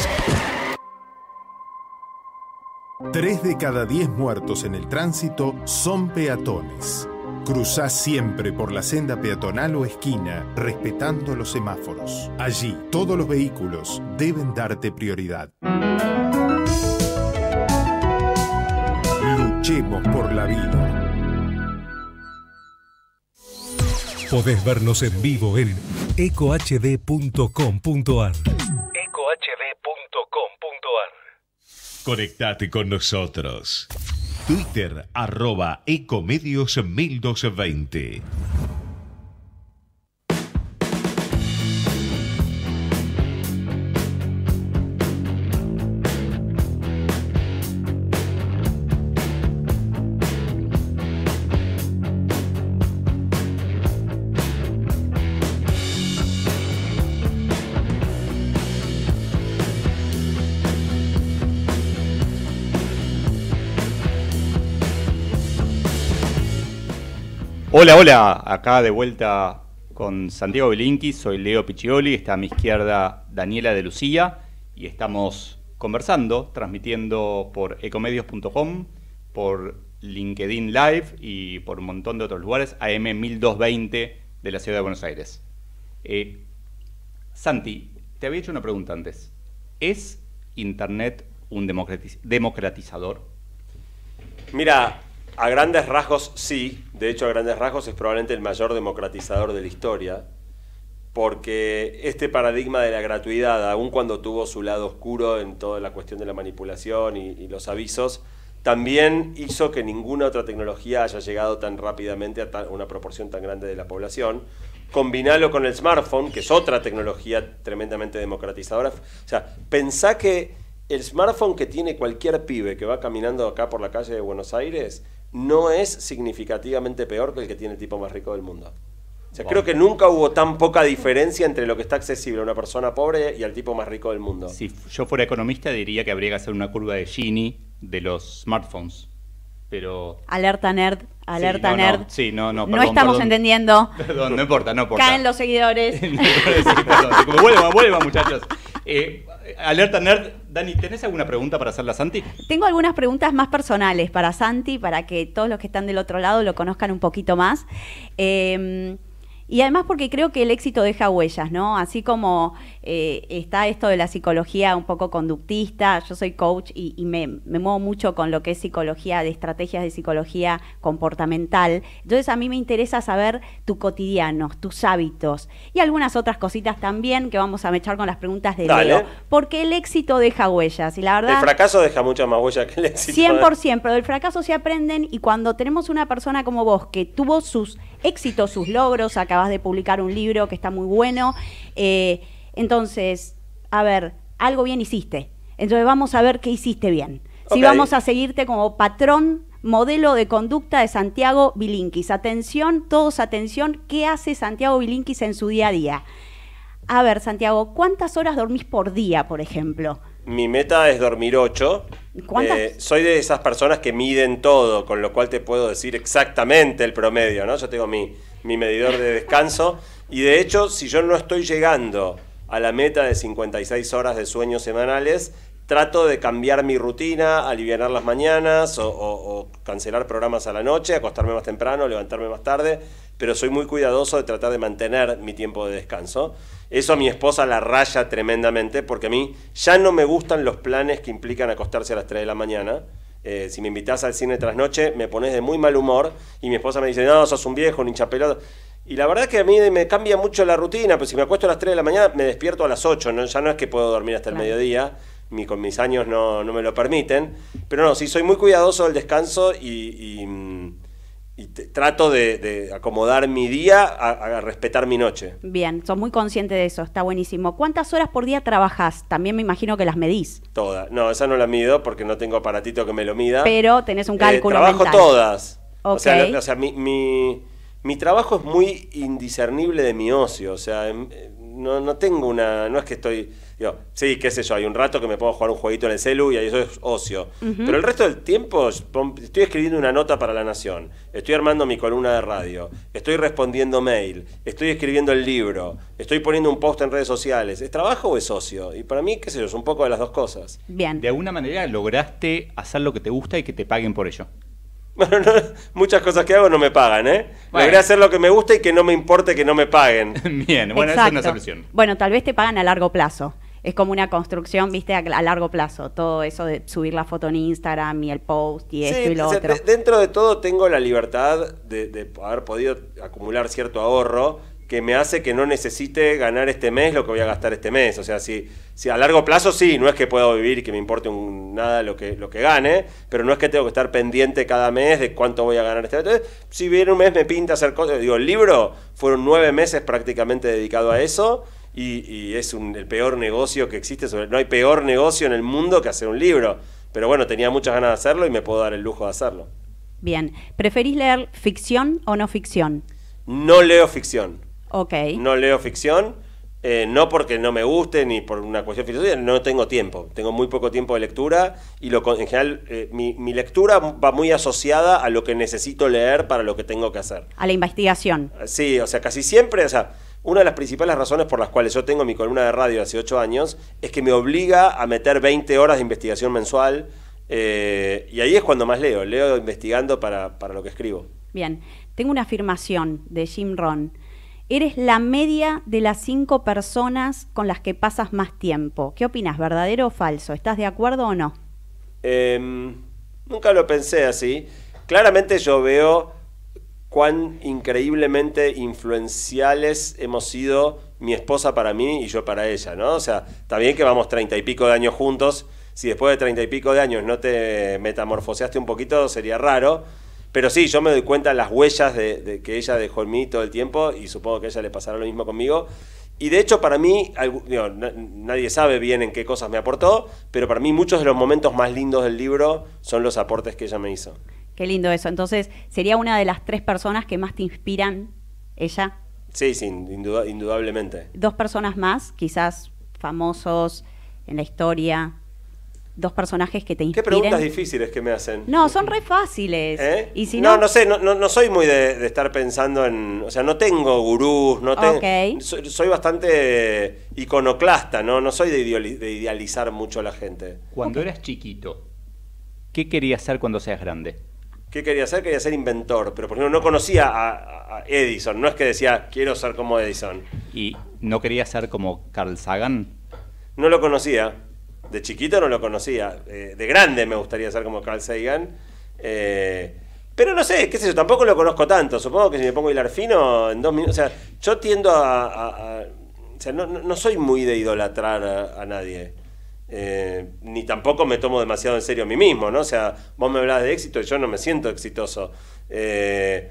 Tres de cada diez muertos en el tránsito son peatones. Cruzá siempre por la senda peatonal o esquina, respetando los semáforos. Allí, todos los vehículos deben darte prioridad. Luchemos por la vida. Podés vernos en vivo en ecohd.com.ar. ecohd.com.ar Conectate con nosotros. Twitter arroba Ecomedios 1220. Hola, hola, acá de vuelta con Santiago Belinqui, soy Leo Piccioli, está a mi izquierda Daniela de Lucía y estamos conversando, transmitiendo por ecomedios.com, por LinkedIn Live y por un montón de otros lugares, AM 1220 de la Ciudad de Buenos Aires. Eh, Santi, te había hecho una pregunta antes. ¿Es Internet un democratiz- democratizador? Mira, a grandes rasgos sí, de hecho a grandes rasgos es probablemente el mayor democratizador de la historia, porque este paradigma de la gratuidad, aun cuando tuvo su lado oscuro en toda la cuestión de la manipulación y, los avisos, también hizo que ninguna otra tecnología haya llegado tan rápidamente a una proporción tan grande de la población. Combinalo con el smartphone, que es otra tecnología tremendamente democratizadora. O sea, pensá que el smartphone que tiene cualquier pibe que va caminando acá por la calle de Buenos Aires no es significativamente peor que el que tiene el tipo más rico del mundo. O sea, Wow. creo que nunca hubo tan poca diferencia entre lo que está accesible a una persona pobre y al tipo más rico del mundo. Si yo fuera economista diría que habría que hacer una curva de Gini de los smartphones. Pero... Alerta nerd, alerta no, no, nerd. sí, no, no, No estamos perdón. entendiendo. Perdón, no importa, no importa. Caen los seguidores. Sí, perdón, sí, como vuelvan, vuelvan, muchachos. Eh, alerta nerd, Dani, ¿tenés alguna pregunta para hacerla a Santi? Tengo algunas preguntas más personales para Santi, para que todos los que están del otro lado lo conozcan un poquito más. Eh, y además porque creo que el éxito deja huellas, ¿no? Así como eh, está esto de la psicología un poco conductista, yo soy coach y, y me, me muevo mucho con lo que es psicología, de estrategias de psicología comportamental. Entonces a mí me interesa saber tu cotidiano, tus hábitos y algunas otras cositas también que vamos a mechar con las preguntas de Dale. Leo. Porque el éxito deja huellas y la verdad... El fracaso deja mucha más huella que el éxito. 100%, pero del fracaso se aprenden y cuando tenemos una persona como vos que tuvo sus éxitos, sus logros, acabas de publicar un libro que está muy bueno, eh, entonces, a ver, algo bien hiciste. Entonces vamos a ver qué hiciste bien. Si vamos a seguirte como patrón, modelo de conducta de Santiago Bilinkis. Atención, todos atención, ¿qué hace Santiago Bilinkis en su día a día? A ver, Santiago, ¿cuántas horas dormís por día, por ejemplo? Mi meta es dormir 8. ¿Cuántas? soy de esas personas que miden todo, con lo cual te puedo decir exactamente el promedio, ¿no? Yo tengo mi, mi medidor de descanso y de hecho, si yo no estoy llegando a la meta de 56 horas de sueño semanales, trato de cambiar mi rutina, aliviar las mañanas o, cancelar programas a la noche, acostarme más temprano, levantarme más tarde, pero soy muy cuidadoso de tratar de mantener mi tiempo de descanso. Eso a mi esposa la raya tremendamente porque a mí ya no me gustan los planes que implican acostarse a las 3 de la mañana. Eh, si me invitas al cine tras noche, me pones de muy mal humor y mi esposa me dice, no, sos un viejo, un hincha pelota. Y la verdad que a mí me cambia mucho la rutina, pues si me acuesto a las 3 de la mañana, me despierto a las 8, ¿no? ya no es que puedo dormir hasta el Claro. mediodía, ni con mis años no, no me lo permiten, pero no, sí soy muy cuidadoso del descanso y, y, y te- trato de, de acomodar mi día a, a respetar mi noche. Bien, sos muy consciente de eso, está buenísimo. ¿Cuántas horas por día trabajas? También me imagino que las medís, Toda. No, esa no la mido porque no tengo aparatito que me lo mida. pero tenés un Eh, cálculo trabajo mental. todas. O sea, Ok. lo- o sea, mi, mi, mi trabajo es muy indiscernible de mi ocio. O sea, em, eh, no, no tengo una. No es que estoy. Digo, sí, qué sé yo, hay un rato que me puedo jugar un jueguito en el celu y eso es ocio. Pero el resto del tiempo estoy escribiendo una nota para La Nación, estoy armando mi columna de radio, estoy respondiendo mail, estoy escribiendo el libro, estoy poniendo un post en redes sociales. ¿Es trabajo o es ocio? Y para mí, qué sé yo, es un poco de las dos cosas. Bien. De alguna manera lograste hacer lo que te gusta y que te paguen por ello. Bueno, no, muchas cosas que hago no me pagan, ¿eh? Bueno. Logré hacer lo que me gusta y que no me importe que no me paguen. Bien, bueno, esa es una solución. Bueno, tal vez te pagan a largo plazo. Es como una construcción, viste, a, a largo plazo. Todo eso de subir la foto en Instagram y el post y esto y lo o sea, otro. de- dentro de todo tengo la libertad de, de haber podido acumular cierto ahorro que me hace que no necesite ganar este mes lo que voy a gastar este mes. O sea, si, si a largo plazo sí, no es que puedo vivir y que me importe un- nada lo que, lo que gane, pero no es que tengo que estar pendiente cada mes de cuánto voy a ganar este mes. Entonces, si viene un mes me pinta hacer cosas, digo, el libro fueron nueve meses prácticamente dedicado a eso. Y, y es un- el peor negocio que existe. Sobre, no hay peor negocio en el mundo que hacer un libro. Pero bueno, tenía muchas ganas de hacerlo y me puedo dar el lujo de hacerlo. Bien. ¿Preferís leer ficción o no ficción? No leo ficción. Ok. No leo ficción. eh, no porque no me guste ni por una cuestión filosófica, no tengo tiempo. Tengo muy poco tiempo de lectura y lo, en general eh, mi, mi lectura va muy asociada a lo que necesito leer para lo que tengo que hacer. A la investigación. Sí, o sea, casi siempre, o sea, una de las principales razones por las cuales yo tengo mi columna de radio hace 8 años es que me obliga a meter 20 horas de investigación mensual eh, y ahí es cuando más leo, leo investigando para, para lo que escribo. Bien. Tengo una afirmación de Jim Ron. Eres la media de las cinco personas con las que pasas más tiempo. ¿Qué opinas, verdadero o falso? ¿Estás de acuerdo o no? Em, nunca lo pensé así. Claramente yo veo cuán increíblemente influenciales hemos sido mi esposa para mí y yo para ella, ¿no? O sea, está bien que vamos treinta y pico de años juntos. Si después de treinta y pico de años no te metamorfoseaste un poquito, sería raro. Pero sí, yo me doy cuenta de las huellas de, de que ella dejó en mí todo el tiempo y supongo que a ella le pasará lo mismo conmigo. Y de hecho, para mí, digo, na- nadie sabe bien en qué cosas me aportó, pero para mí muchos de los momentos más lindos del libro son los aportes que ella me hizo. Qué lindo eso. Entonces, ¿sería una de las tres personas que más te inspiran ella? Sí, sí, induda- indudablemente. Dos personas más, quizás famosos en la historia. Dos personajes que te Qué inspiren. preguntas difíciles que me hacen. No, son re fáciles. ¿Eh? Y si no, no, no sé, no, no, no soy muy de, de estar pensando en. O sea, no tengo gurús, no tengo. Soy, soy bastante iconoclasta, ¿no? No soy de, ideali- de idealizar mucho a la gente. Cuando eras chiquito, ¿qué querías ser cuando seas grande? ¿Qué quería hacer? Quería ser inventor, pero por ejemplo no conocía a, a- a Edison, no es que decía quiero ser como Edison. ¿Y no querías ser como Carl Sagan? No lo conocía, de chiquito no lo conocía, Eh, de grande me gustaría ser como Carl Sagan. Eh, pero no sé, qué sé yo, tampoco lo conozco tanto. Supongo que si me pongo a hilar fino en dos minutos. O sea, yo tiendo a. o sea, no, soy muy de idolatrar a, a nadie. Eh, ni tampoco me tomo demasiado en serio a mí mismo, ¿no? O sea, vos me hablas de éxito y yo no me siento exitoso. Eh,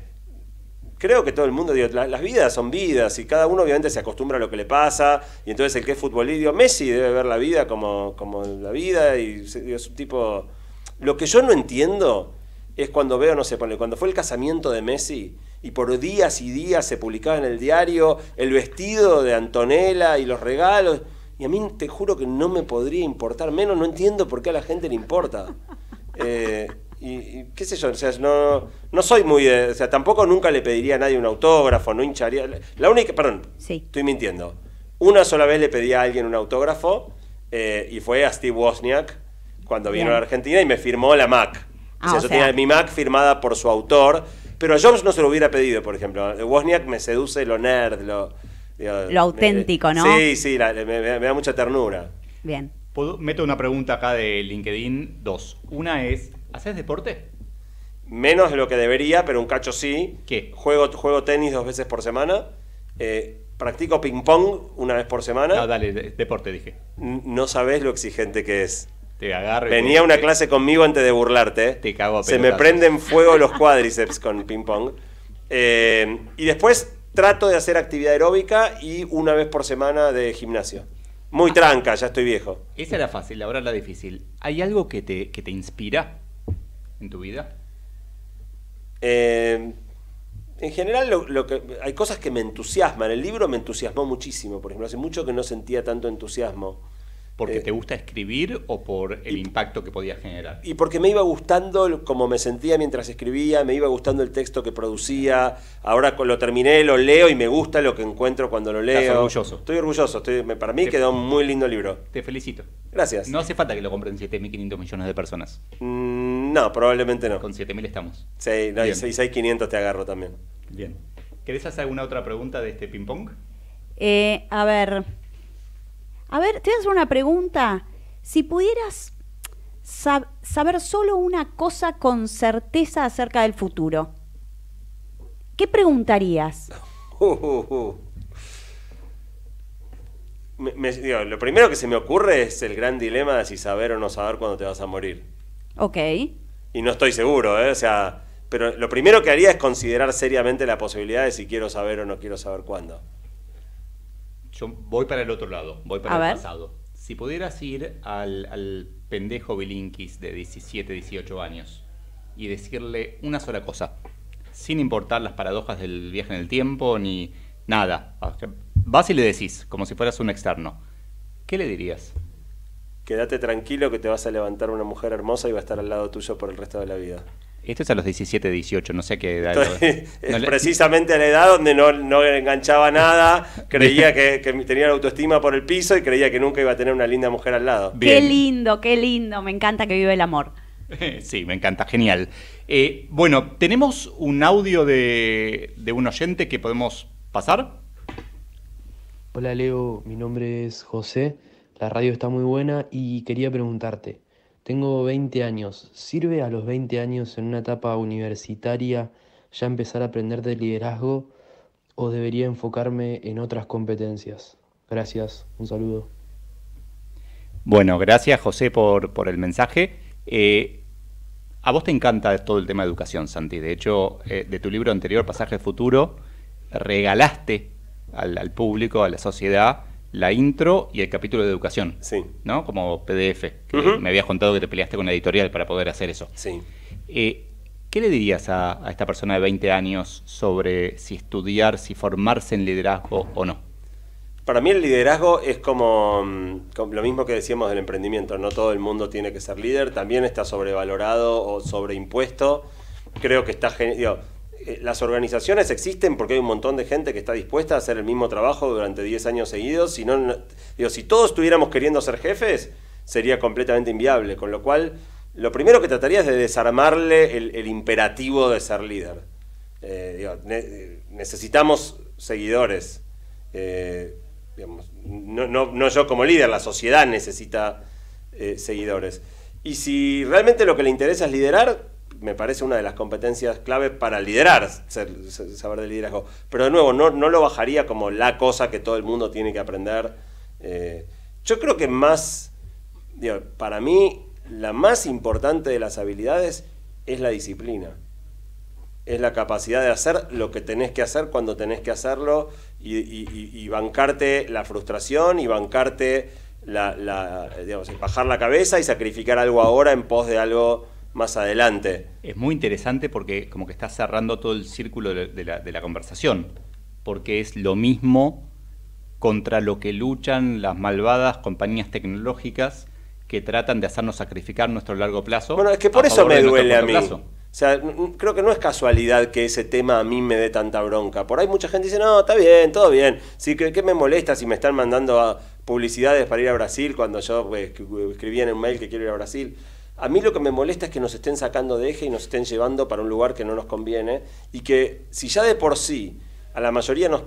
creo que todo el mundo, digo, la- las vidas son vidas y cada uno obviamente se acostumbra a lo que le pasa y entonces el que es futbolista, Messi debe ver la vida como, como la vida y es un tipo... Lo que yo no entiendo es cuando veo, no sé, cuando fue el casamiento de Messi y por días y días se publicaba en el diario el vestido de Antonella y los regalos Y a mí te juro que no me podría importar menos, no entiendo por qué a la gente le importa. Eh, y, y qué sé yo, o sea, no, no soy muy... de- o sea, tampoco nunca le pediría a nadie un autógrafo, no hincharía... La única... Perdón, estoy mintiendo. Una sola vez le pedí a alguien un autógrafo eh, y fue a Steve Wozniak cuando vino Bien. a la Argentina y me firmó la Mac. Ah, o sea, o yo sea- tenía mi Mac firmada por su autor, pero a Jobs no se lo hubiera pedido, por ejemplo. Wozniak me seduce lo nerd, lo... digo, Lo auténtico, ¿no? Sí, sí, la- me, me- me da mucha ternura. Bien. Puedo- Meto una pregunta acá de LinkedIn, dos. Una es, ¿haces deporte? Menos de lo que debería, pero un cacho sí. ¿Qué? Juego, juego tenis dos veces por semana. Eh, practico ping-pong una vez por semana. No, dale, de- deporte dije. N- No sabés lo exigente que es. Te agarro Venía te- una te- clase conmigo antes de burlarte. Te cago a Se me prenden fuego los cuádriceps con ping-pong. Eh, y después trato de hacer actividad aeróbica y una vez por semana de gimnasio. Muy tranca, ya estoy viejo. Esa era fácil, ahora la difícil. ¿Hay algo que te, que te inspira en tu vida? Eh, en general, lo, lo que, hay cosas que me entusiasman. El libro me entusiasmó muchísimo. Por ejemplo, hace mucho que no sentía tanto entusiasmo. ¿Porque Eh, te gusta escribir o por el impacto que podía generar? Y porque me iba gustando como me sentía mientras escribía, me iba gustando el texto que producía. Ahora lo terminé, lo leo y me gusta lo que encuentro cuando lo leo. ¿Estás orgulloso? Estoy orgulloso. Estoy, para mí Te- quedó un muy lindo libro. Te felicito. Gracias. No hace falta que lo compren 7.500 millones de personas. Mm, no, probablemente no. Con 7.000 estamos. Sí, no, y Bien. 6.500 te agarro también. Bien. ¿Querés hacer alguna otra pregunta de este ping-pong? Eh, a ver. A ver, te voy a hacer una pregunta. Si pudieras sab- saber solo una cosa con certeza acerca del futuro, ¿qué preguntarías? Uh, uh, uh. Me- me- digo, lo primero que se me ocurre es el gran dilema de si saber o no saber cuándo te vas a morir. Ok. Y no estoy seguro, ¿eh? O sea, pero lo primero que haría es considerar seriamente la posibilidad de si quiero saber o no quiero saber cuándo. Yo voy para el otro lado, voy para A el ver. pasado. Si pudieras ir al, al pendejo Bilinkis de 17, 18 años y decirle una sola cosa, sin importar las paradojas del viaje en el tiempo ni nada, vas y le decís, como si fueras un externo, ¿qué le dirías? Quédate tranquilo que te vas a levantar una mujer hermosa y va a estar al lado tuyo por el resto de la vida. Esto es a los 17, 18, no sé a qué edad. lo- Entonces, no es precisamente a la edad donde no, no enganchaba nada, creía que, que tenía la autoestima por el piso y creía que nunca iba a tener una linda mujer al lado. Qué lindo, qué lindo. Me encanta que vive el amor. Sí, me encanta, genial. Eh, bueno, tenemos un audio de, de un oyente que podemos pasar. Hola Leo, mi nombre es José, la radio está muy buena y quería preguntarte, tengo 20 años, ¿sirve a los 20 años en una etapa universitaria ya empezar a aprender de liderazgo o debería enfocarme en otras competencias? Gracias, un saludo. Bueno, gracias José por, por el mensaje. Eh, a vos te encanta todo el tema de educación, Santi. De hecho, eh, de tu libro anterior, Pasaje Futuro, regalaste al, al público, a la sociedad, la intro y el capítulo de educación. Sí. ¿No? Como PDF. Que. Me habías contado que te peleaste con la editorial para poder hacer eso. Sí. Eh, ¿Qué le dirías a, a esta persona de 20 años sobre si estudiar, si formarse en liderazgo o no? Para mí el liderazgo es como, mm, como lo mismo que decíamos del emprendimiento. No todo el mundo tiene que ser líder. También está sobrevalorado o sobreimpuesto. Creo que está... digo, las organizaciones existen porque hay un montón de gente que está dispuesta a hacer el mismo trabajo durante 10 años seguidos. Si, no, no- digo, si todos estuviéramos queriendo ser jefes, sería completamente inviable. Con lo cual, lo primero que trataría es de desarmarle el, imperativo de ser líder. Eh, ne- necesitamos seguidores. Eh, no, no- yo como líder, la sociedad necesita eh, seguidores. Y si realmente lo que le interesa es liderar, me parece una de las competencias clave para liderar, saber de liderazgo. Pero de nuevo, no, no lo bajaría como la cosa que todo el mundo tiene que aprender. Eh, yo creo que más, para mí, la más importante de las habilidades es la disciplina es la capacidad de hacer lo que tenés que hacer cuando tenés que hacerlo y bancarte la frustración y bancarte la, la, digamos, bajar la cabeza y sacrificar algo ahora en pos de algo más adelante. Es muy interesante porque como que está cerrando todo el círculo de, la, de la conversación, porque es lo mismo contra lo que luchan las malvadas compañías tecnológicas que tratan de hacernos sacrificar nuestro largo plazo. Bueno, es que por eso me duele a mí. plazo. O sea, creo que no es casualidad que ese tema a mí me dé tanta bronca. Por ahí mucha gente dice, no, está bien, todo bien. Sí, ¿qué, qué me molesta si me están mandando a publicidades para ir a Brasil cuando yo pues, escri- escribí en un mail que quiero ir a Brasil? A mí lo que me molesta es que nos estén sacando de eje y nos estén llevando para un lugar que no nos conviene y que si ya de por sí a la mayoría nos,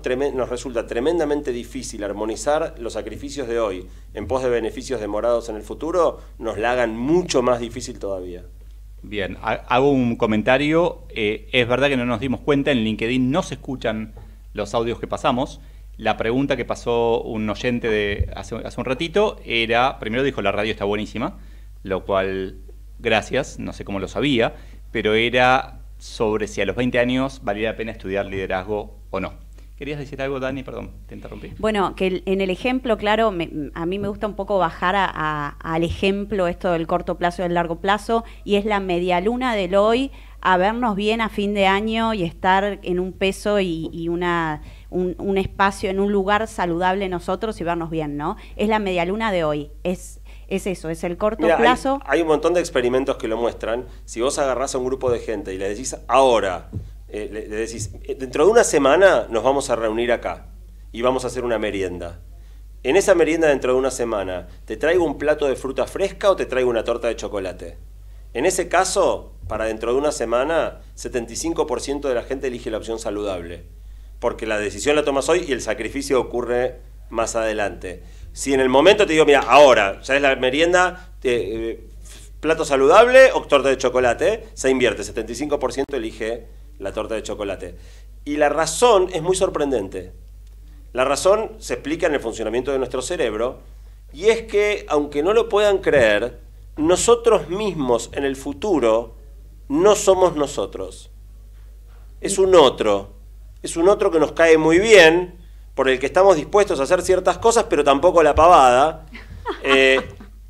resulta tremendamente difícil armonizar los sacrificios de hoy en pos de beneficios demorados en el futuro, nos la hagan mucho más difícil todavía. Bien, ha- hago un comentario. Eh, es verdad que no nos dimos cuenta, en LinkedIn no se escuchan los audios que pasamos. La pregunta que pasó un oyente de hace, hace un ratito era, primero dijo, la radio está buenísima, lo cual, gracias, no sé cómo lo sabía, pero era sobre si a los 20 años valía la pena estudiar liderazgo o no. ¿Querías decir algo, Dani? Perdón, te interrumpí. Bueno, que en el ejemplo, claro, me- a mí me gusta un poco bajar a- al ejemplo esto del corto plazo y del largo plazo, y es la medialuna del hoy, a vernos bien a fin de año y estar en un peso y, y una, un, un espacio, en un lugar saludable nosotros y vernos bien, ¿no? Es la medialuna de hoy, es, es eso, es el corto Mira, plazo. Hay, un montón de experimentos que lo muestran. Si vos agarrás a un grupo de gente y le decís ahora, eh, le, le decís, "Eh, dentro de una semana nos vamos a reunir acá y vamos a hacer una merienda. En esa merienda dentro de una semana, ¿te traigo un plato de fruta fresca o te traigo una torta de chocolate? En ese caso, para dentro de una semana, 75% de la gente elige la opción saludable. Porque la decisión la tomas hoy y el sacrificio ocurre más adelante. Si en el momento te digo, mira, ahora, ya es la merienda, eh, plato saludable o torta de chocolate, se invierte, 75% elige la torta de chocolate. Y la razón es muy sorprendente. La razón se explica en el funcionamiento de nuestro cerebro y es que, aunque no lo puedan creer, nosotros mismos en el futuro no somos nosotros. Es un otro. Es un otro que nos cae muy bien, por el que estamos dispuestos a hacer ciertas cosas, pero tampoco la pavada. Eh,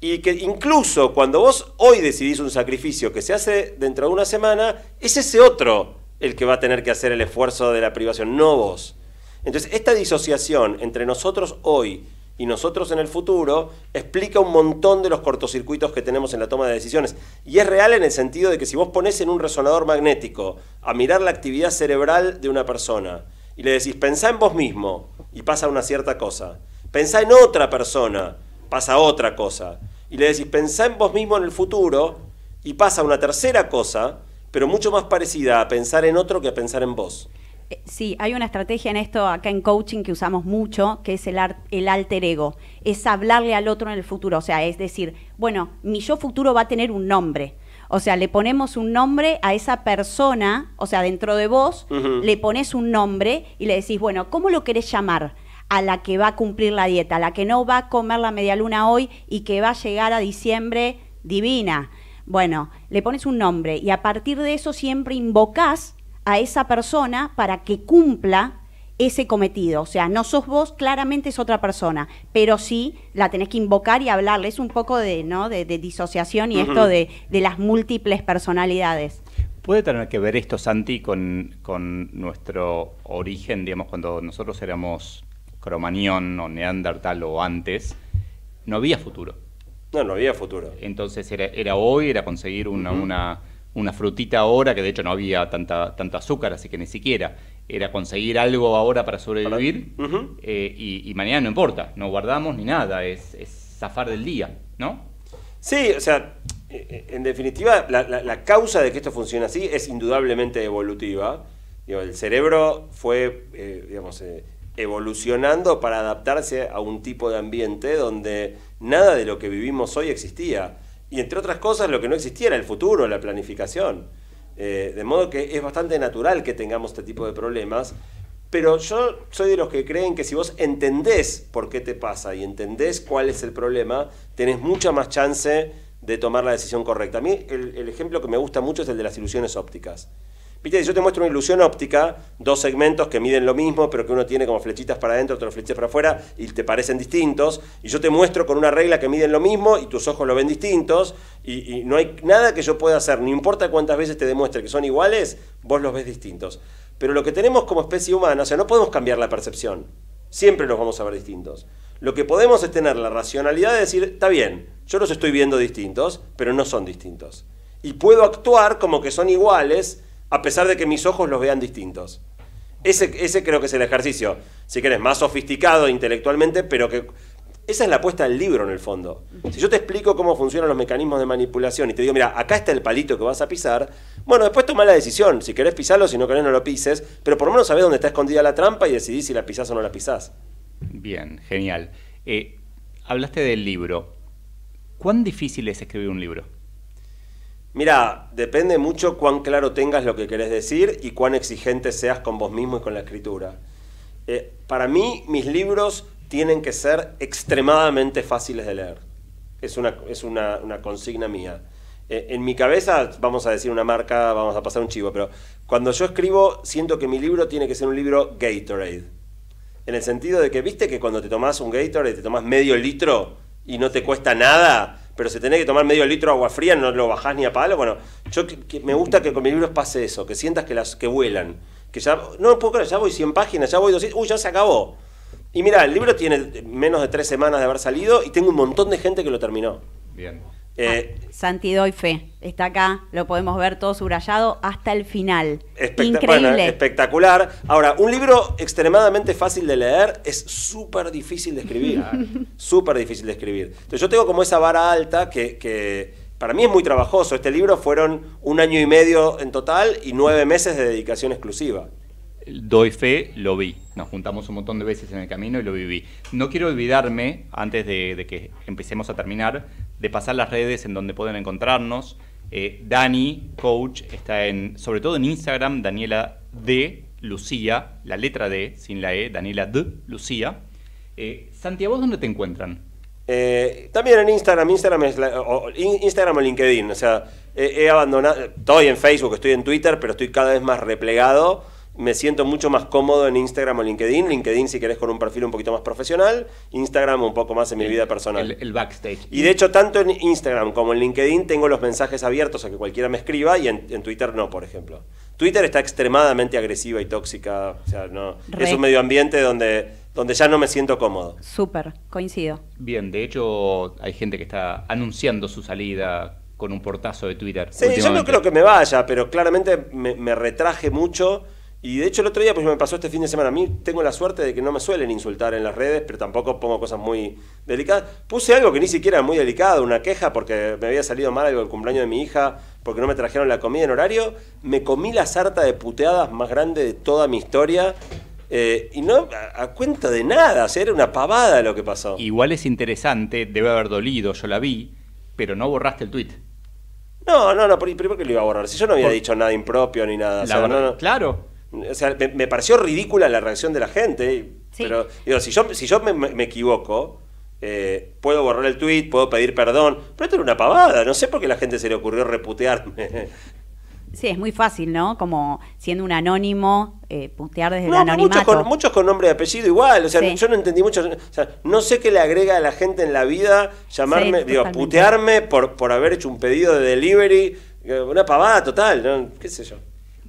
y que incluso cuando vos hoy decidís un sacrificio que se hace dentro de una semana, es ese otro el que va a tener que hacer el esfuerzo de la privación, no vos. Entonces, esta disociación entre nosotros hoy y nosotros en el futuro explica un montón de los cortocircuitos que tenemos en la toma de decisiones. Y es real en el sentido de que si vos pones en un resonador magnético a mirar la actividad cerebral de una persona y le decís, pensá en vos mismo y pasa una cierta cosa, pensá en otra persona, pasa otra cosa, y le decís, pensá en vos mismo en el futuro y pasa una tercera cosa, pero mucho más parecida a pensar en otro que a pensar en vos. Eh, Sí, hay una estrategia en esto acá en coaching que usamos mucho, que es el, ar- el alter ego. Es hablarle al otro en el futuro. O sea, es decir, bueno, mi yo futuro va a tener un nombre. O sea, le ponemos un nombre a esa persona, o sea, dentro de vos, le pones un nombre y le decís, bueno, ¿cómo lo querés llamar? A la que va a cumplir la dieta, a la que no va a comer la medialuna hoy y que va a llegar a diciembre divina. Bueno, le pones un nombre y a partir de eso siempre invocás a esa persona para que cumpla ese cometido. O sea, no sos vos, claramente es otra persona, pero sí la tenés que invocar y hablarle. Es un poco de, ¿no? de, de disociación y esto de, de las múltiples personalidades. ¿Puede tener que ver esto, Santi, con, con nuestro origen, digamos, cuando nosotros éramos cromañón o neandertal o antes? No había futuro. No, no había futuro. Entonces era, era hoy, era conseguir una, Ujú. una, una frutita ahora, que de hecho no había tanta, tanto azúcar, así que ni siquiera. Era conseguir algo ahora para sobrevivir eh, y, y mañana no importa, no guardamos ni nada, es, es zafar del día, ¿no? Sí, o sea, eh, en definitiva, la, la- la causa de que esto funcione así es indudablemente evolutiva. Digo, el cerebro fue, eh, digamos, eh, evolucionando para adaptarse a un tipo de ambiente donde nada de lo que vivimos hoy existía. Y entre otras cosas, lo que no existía era el futuro, la planificación. Eh, de modo que es bastante natural que tengamos este tipo de problemas. Pero yo soy de los que creen que si vos entendés por qué te pasa y entendés cuál es el problema, tenés mucha más chance de tomar la decisión correcta. A mí el, el ejemplo que me gusta mucho es el de las ilusiones ópticas. Viste, si yo te muestro una ilusión óptica, dos segmentos que miden lo mismo, pero que uno tiene como flechitas para adentro, otro flechitas para afuera, y te parecen distintos, y yo te muestro con una regla que miden lo mismo y tus ojos lo ven distintos, y, y no hay nada que yo pueda hacer, no importa cuántas veces te demuestre que son iguales, vos los ves distintos. Pero lo que tenemos como especie humana, o sea, no podemos cambiar la percepción. Siempre nos vamos a ver distintos. Lo que podemos es tener la racionalidad de decir, está bien, yo los estoy viendo distintos, pero no son distintos. Y puedo actuar como que son iguales, a pesar de que mis ojos los vean distintos. Ese, creo que es el ejercicio, si querés, más sofisticado intelectualmente, pero que esa es la apuesta del libro en el fondo. Si yo te explico cómo funcionan los mecanismos de manipulación y te digo, mira, acá está el palito que vas a pisar, bueno, después toma la decisión. Si querés pisarlo, si no querés no lo pises, pero por lo menos sabés dónde está escondida la trampa y decidís si la pisás o no la pisás. Bien, genial. Eh, hablaste del libro. ¿Cuán difícil es escribir un libro? Mira, depende mucho cuán claro tengas lo que querés decir y cuán exigente seas con vos mismo y con la escritura. Eh, para mí, mis libros tienen que ser extremadamente fáciles de leer. Es una, es una, consigna mía. Eh, en mi cabeza, vamos a decir una marca, vamos a pasar un chivo, pero cuando yo escribo, siento que mi libro tiene que ser un libro Gatorade. En el sentido de que, viste que cuando te tomás un Gatorade, te tomás medio litro y no te cuesta nada, pero si tenés que tomar medio litro de agua fría, no lo bajás ni a palo. Bueno, yo que- me gusta que con mis libros pase eso, que sientas que, las, que vuelan. Que ya, no puedo creer, ya voy 100 páginas, ya voy 200, uy, ya se acabó. Y mira, el libro tiene menos de tres semanas de haber salido y tengo un montón de gente que lo terminó. Bien. Eh, Santi doy fe. Está acá, lo podemos ver todo subrayado hasta el final. Increíble. bueno, espectacular. Ahora, un libro extremadamente fácil de leer es súper difícil de escribir. súper difícil de escribir. Entonces yo tengo como esa vara alta que, que para mí es muy trabajoso. Este libro fueron un año y medio en total y nueve meses de dedicación exclusiva. Doy fe, lo vi. Nos juntamos un montón de veces en el camino y lo viví. No quiero olvidarme, antes de, de que empecemos a terminar, de pasar las redes en donde pueden encontrarnos. Eh, Dani, coach, está en, sobre todo en Instagram, Daniela D. Lucía, la letra D, sin la E, Daniela D. Lucía. Eh, Santi, ¿a vos dónde te encuentran? Eh, también en Instagram, Instagram es la- o- o- in- Instagram o LinkedIn. O sea, he abandonado. Estoy en Facebook, estoy en Twitter, pero estoy cada vez más replegado. Me siento mucho más cómodo en Instagram o LinkedIn. LinkedIn, si querés, con un perfil un poquito más profesional. Instagram, un poco más en mi vida personal. El, el backstage. Y de hecho, tanto en Instagram como en LinkedIn tengo los mensajes abiertos a que cualquiera me escriba y en, en Twitter no, por ejemplo. Twitter está extremadamente agresiva y tóxica. O sea, no, Re. es un medio ambiente donde, donde ya no me siento cómodo. Súper, coincido. Bien, de hecho hay gente que está anunciando su salida con un portazo de Twitter. Sí, yo no creo que me vaya, pero claramente me, me retraje mucho. Y de hecho el otro día pues me pasó este fin de semana. A mí tengo la suerte de que no me suelen insultar en las redes, pero tampoco pongo cosas muy delicadas. Puse algo que ni siquiera era muy delicado, una queja porque me había salido mal algo del cumpleaños de mi hija, porque no me trajeron la comida en horario. Me comí la sarta de puteadas más grande de toda mi historia. eh, y no a, a cuenta de nada, o sea, era una pavada lo que pasó. Igual es interesante, debe haber dolido, yo la vi, pero no borraste el tweet. No, no, no, ¿por, por qué lo iba a borrar? Si yo no había Por- dicho nada impropio ni nada. o La sea, verdad- no, no. Claro. O sea, me, me pareció ridícula la reacción de la gente. Pero, digo, si yo, si yo me, me- equivoco, eh, puedo borrar el tweet, puedo pedir perdón. Pero esto era una pavada. No sé por qué la gente se le ocurrió reputearme. Sí, es muy fácil, ¿no? Como siendo un anónimo, eh, putear desde No, el anonimato. muchos con, muchos con nombre y apellido igual. O sea, Sí. yo no entendí mucho. O sea, no sé qué le agrega a la gente en la vida llamarme, Sí, digo, putearme por, por haber hecho un pedido de delivery. Una pavada total, ¿no? ¿Qué sé yo?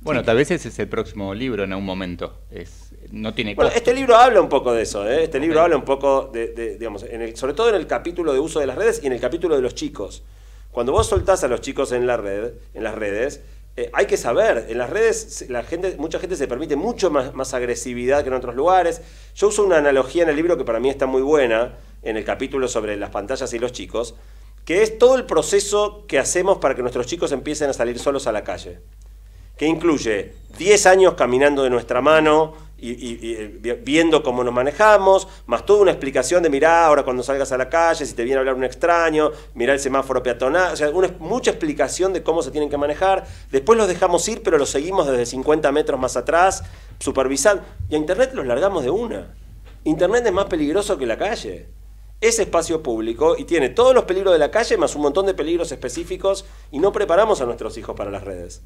Bueno, tal vez ese es el próximo libro en algún momento. Es, no tiene Bueno, costo. este libro habla un poco de eso, ¿eh? Este libro habla un poco de, de- digamos, en el- sobre todo en el capítulo de uso de las redes y en el capítulo de los chicos. Cuando vos soltás a los chicos en la red, en las redes, eh, hay que saber, en las redes la gente, mucha gente se permite mucho más, más agresividad que en otros lugares. Yo uso una analogía en el libro que para mí está muy buena, en el capítulo sobre las pantallas y los chicos, que es todo el proceso que hacemos para que nuestros chicos empiecen a salir solos a la calle que incluye 10 años caminando de nuestra mano y, eh, vi- viendo cómo nos manejamos, más toda una explicación de mirá ahora cuando salgas a la calle, si te viene a hablar un extraño, mirá el semáforo peatonal, o sea, mucha explicación de cómo se tienen que manejar. Después los dejamos ir, pero los seguimos desde 50 metros más atrás, supervisando. Y a Internet los largamos de una. Internet es más peligroso que la calle. Es espacio público y tiene todos los peligros de la calle más un montón de peligros específicos y no preparamos a nuestros hijos para las redes.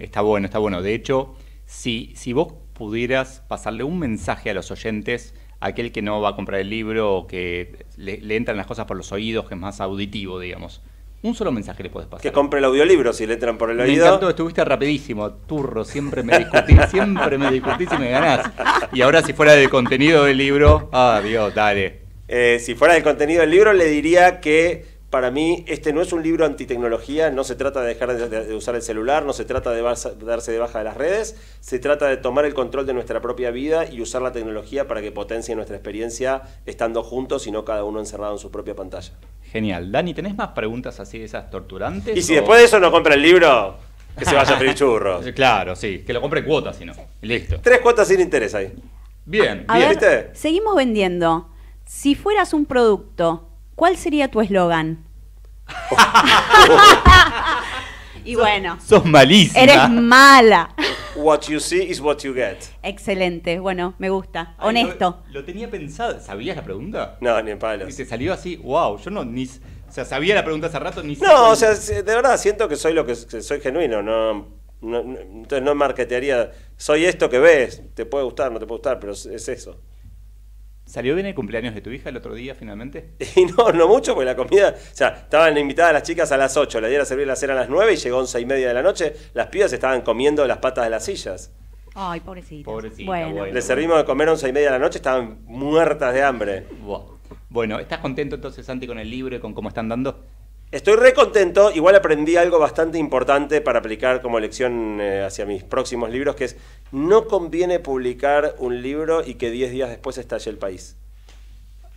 Está bueno, está bueno. De hecho, si, si vos pudieras pasarle un mensaje a los oyentes, aquel que no va a comprar el libro o que le, le entran las cosas por los oídos, que es más auditivo, digamos, Un solo mensaje le puedes pasar. Que compre el audiolibro si le entran por el Me oído. encantó, estuviste rapidísimo, turro, siempre me discutís, siempre me discutís y me ganás. Y ahora si fuera del contenido del libro, ah, Dios, dale. Eh, si fuera del contenido del libro, le diría que para mí este no es un libro antitecnología, no se trata de dejar de, de usar el celular, no se trata de basa- darse de baja de las redes, se trata de tomar el control de nuestra propia vida y usar la tecnología para que potencie nuestra experiencia estando juntos y no cada uno encerrado en su propia pantalla. Genial. Dani, ¿tenés más preguntas así de esas torturantes? Y si o- después de eso no compra el libro, que se vaya a freír churros. Claro, sí, que lo compre en cuotas, si no. Listo. Tres cuotas sin interés ahí. Bien, A bien. ver, seguimos vendiendo. Si fueras un producto, ¿cuál sería tu eslogan? y bueno, Sos malísima. eres mala. What you see is what you get. Excelente, bueno, me gusta. Ay, Honesto. Lo, lo tenía pensado. ¿Sabías la pregunta? No, ni en palos. Y te salió así, wow, yo no ni. O sea, sabía la pregunta hace rato, ni No, o sea, de verdad siento que soy lo que, que soy genuino, no, no- no- entonces no marketearía, soy esto que ves, te puede gustar, no te puede gustar, pero es, es eso. ¿Salió bien el cumpleaños de tu hija el otro día finalmente? Y no, no mucho, porque la comida, o sea, estaban invitadas las chicas a las 8, le dieron a servir la cena a las 9 y llegó 11 y media de la noche, las pibas estaban comiendo las patas de las sillas. Ay, pobrecita. Pobrecita, bueno. bueno. Les servimos de comer 11 y media de la noche, estaban muertas de hambre. Bueno, ¿estás contento entonces, Santi, con el libro y con cómo están dando? Estoy re contento, igual aprendí algo bastante importante para aplicar como lección eh, hacia mis próximos libros, que es no conviene publicar un libro y que 10 días después estalle el país.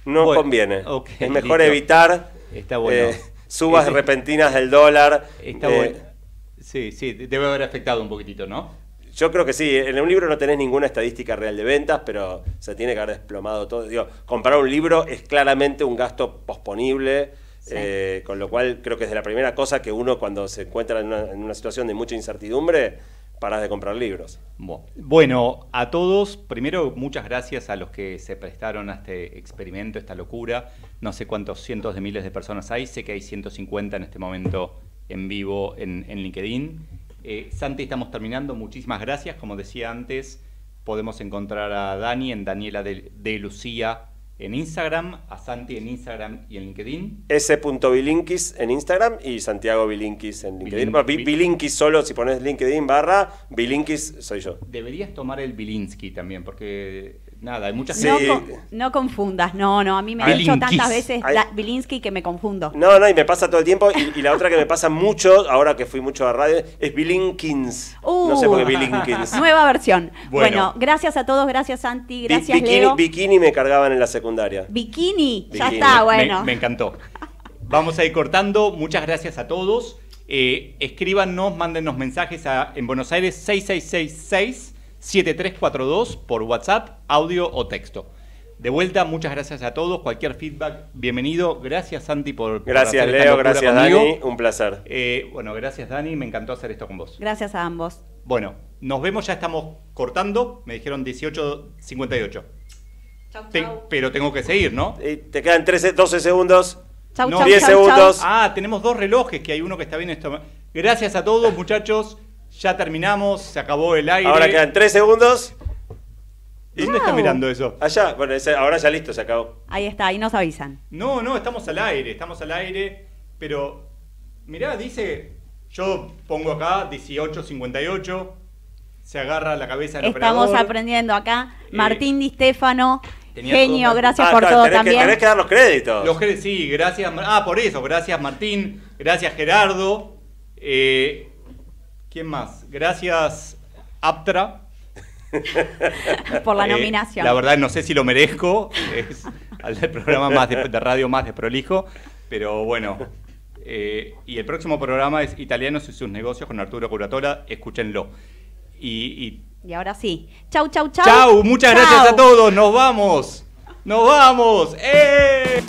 No Bueno, conviene. es mejor listo. evitar Está bueno. eh, subas repentinas del dólar. Está eh, bueno. Sí, sí, debe haber afectado un poquitito, ¿no? Yo creo que sí, en un libro no tenés ninguna estadística real de ventas, pero se tiene que haber desplomado todo. Digo, comprar un libro es claramente un gasto posponible, eh, con lo cual creo que es de la primera cosa que uno cuando se encuentra en una, en una situación de mucha incertidumbre, paras de comprar libros. Bu- Bueno, a todos, primero muchas gracias a los que se prestaron a este experimento, esta locura. No sé cuántos cientos de miles de personas hay, sé que hay 150 en este momento en vivo en, en LinkedIn. Eh, Santi, estamos terminando, muchísimas gracias. Como decía antes, podemos encontrar a Dani en Daniela de, de Lucía en Instagram, a Santi en Instagram y en LinkedIn. S.bilinkis en Instagram y Santiago Bilinkis en LinkedIn. Bilin- Bilinkis solo, si pones LinkedIn barra, Bilinkis soy yo. Deberías tomar el Bilinsky también, porque nada, hay muchas No, co- no confundas, no, no, a mí me han dicho tantas veces la- Bilinsky que me confundo. No, no, y me pasa todo el tiempo. Y, y la otra que me pasa mucho, ahora que fui mucho a radio, es Bilinkins. no sé por qué Uh, Bilinkins. Nueva versión. Bueno. Bueno. gracias a todos, gracias Santi, Bi- gracias bikini, Leo. bikini me cargaban en la secundaria. Bikini, ya está, bueno. Me, encantó. Vamos a ir cortando. Muchas gracias a todos. Eh, escríbanos, mándenos mensajes a, en Buenos Aires 6666-7342 por WhatsApp, audio o texto. De vuelta, muchas gracias a todos. Cualquier feedback, bienvenido. Gracias, Santi, por. por Gracias, hacer Leo. Gracias, conmigo. Dani. Un placer. Eh, bueno, gracias, Dani. Me encantó hacer esto con vos. Gracias a ambos. Bueno, nos vemos, ya estamos cortando. Me dijeron 18.58. Te- pero tengo que seguir, ¿no? te quedan 13, 12 segundos. Chau, No, chau, 10 chau, segundos. Ah, tenemos dos relojes, que hay uno que está bien esto. Gracias a todos, muchachos. Ya terminamos, se acabó el aire. Ahora quedan 3 segundos. ¿Dónde está mirando eso? Allá. Bueno, ese- ahora ya listo, se acabó. Ahí está, ahí nos avisan. No, no, estamos al aire, estamos al aire, pero mirá, dice, yo pongo acá 1858, se agarra la cabeza del Estamos operador. aprendiendo acá. Martín Di Stefano, tenía genio, todo- gracias Ah, por claro, todo tenés que- también. tenés que dar los créditos. Los cre- sí, gracias. Mar- Ah, por eso, gracias Martín, gracias Gerardo. Eh, ¿Quién más? Gracias Aptra. por la Eh, nominación. la verdad no sé si lo merezco, es del programa más de, de radio más de prolijo, pero bueno. eh, y el próximo programa es Italianos y sus negocios con Arturo Curatora, escúchenlo. Y, y Y ahora sí. Chau, chau, chau. chau, muchas Chau. gracias a todos, nos vamos, nos vamos. ¡Eh!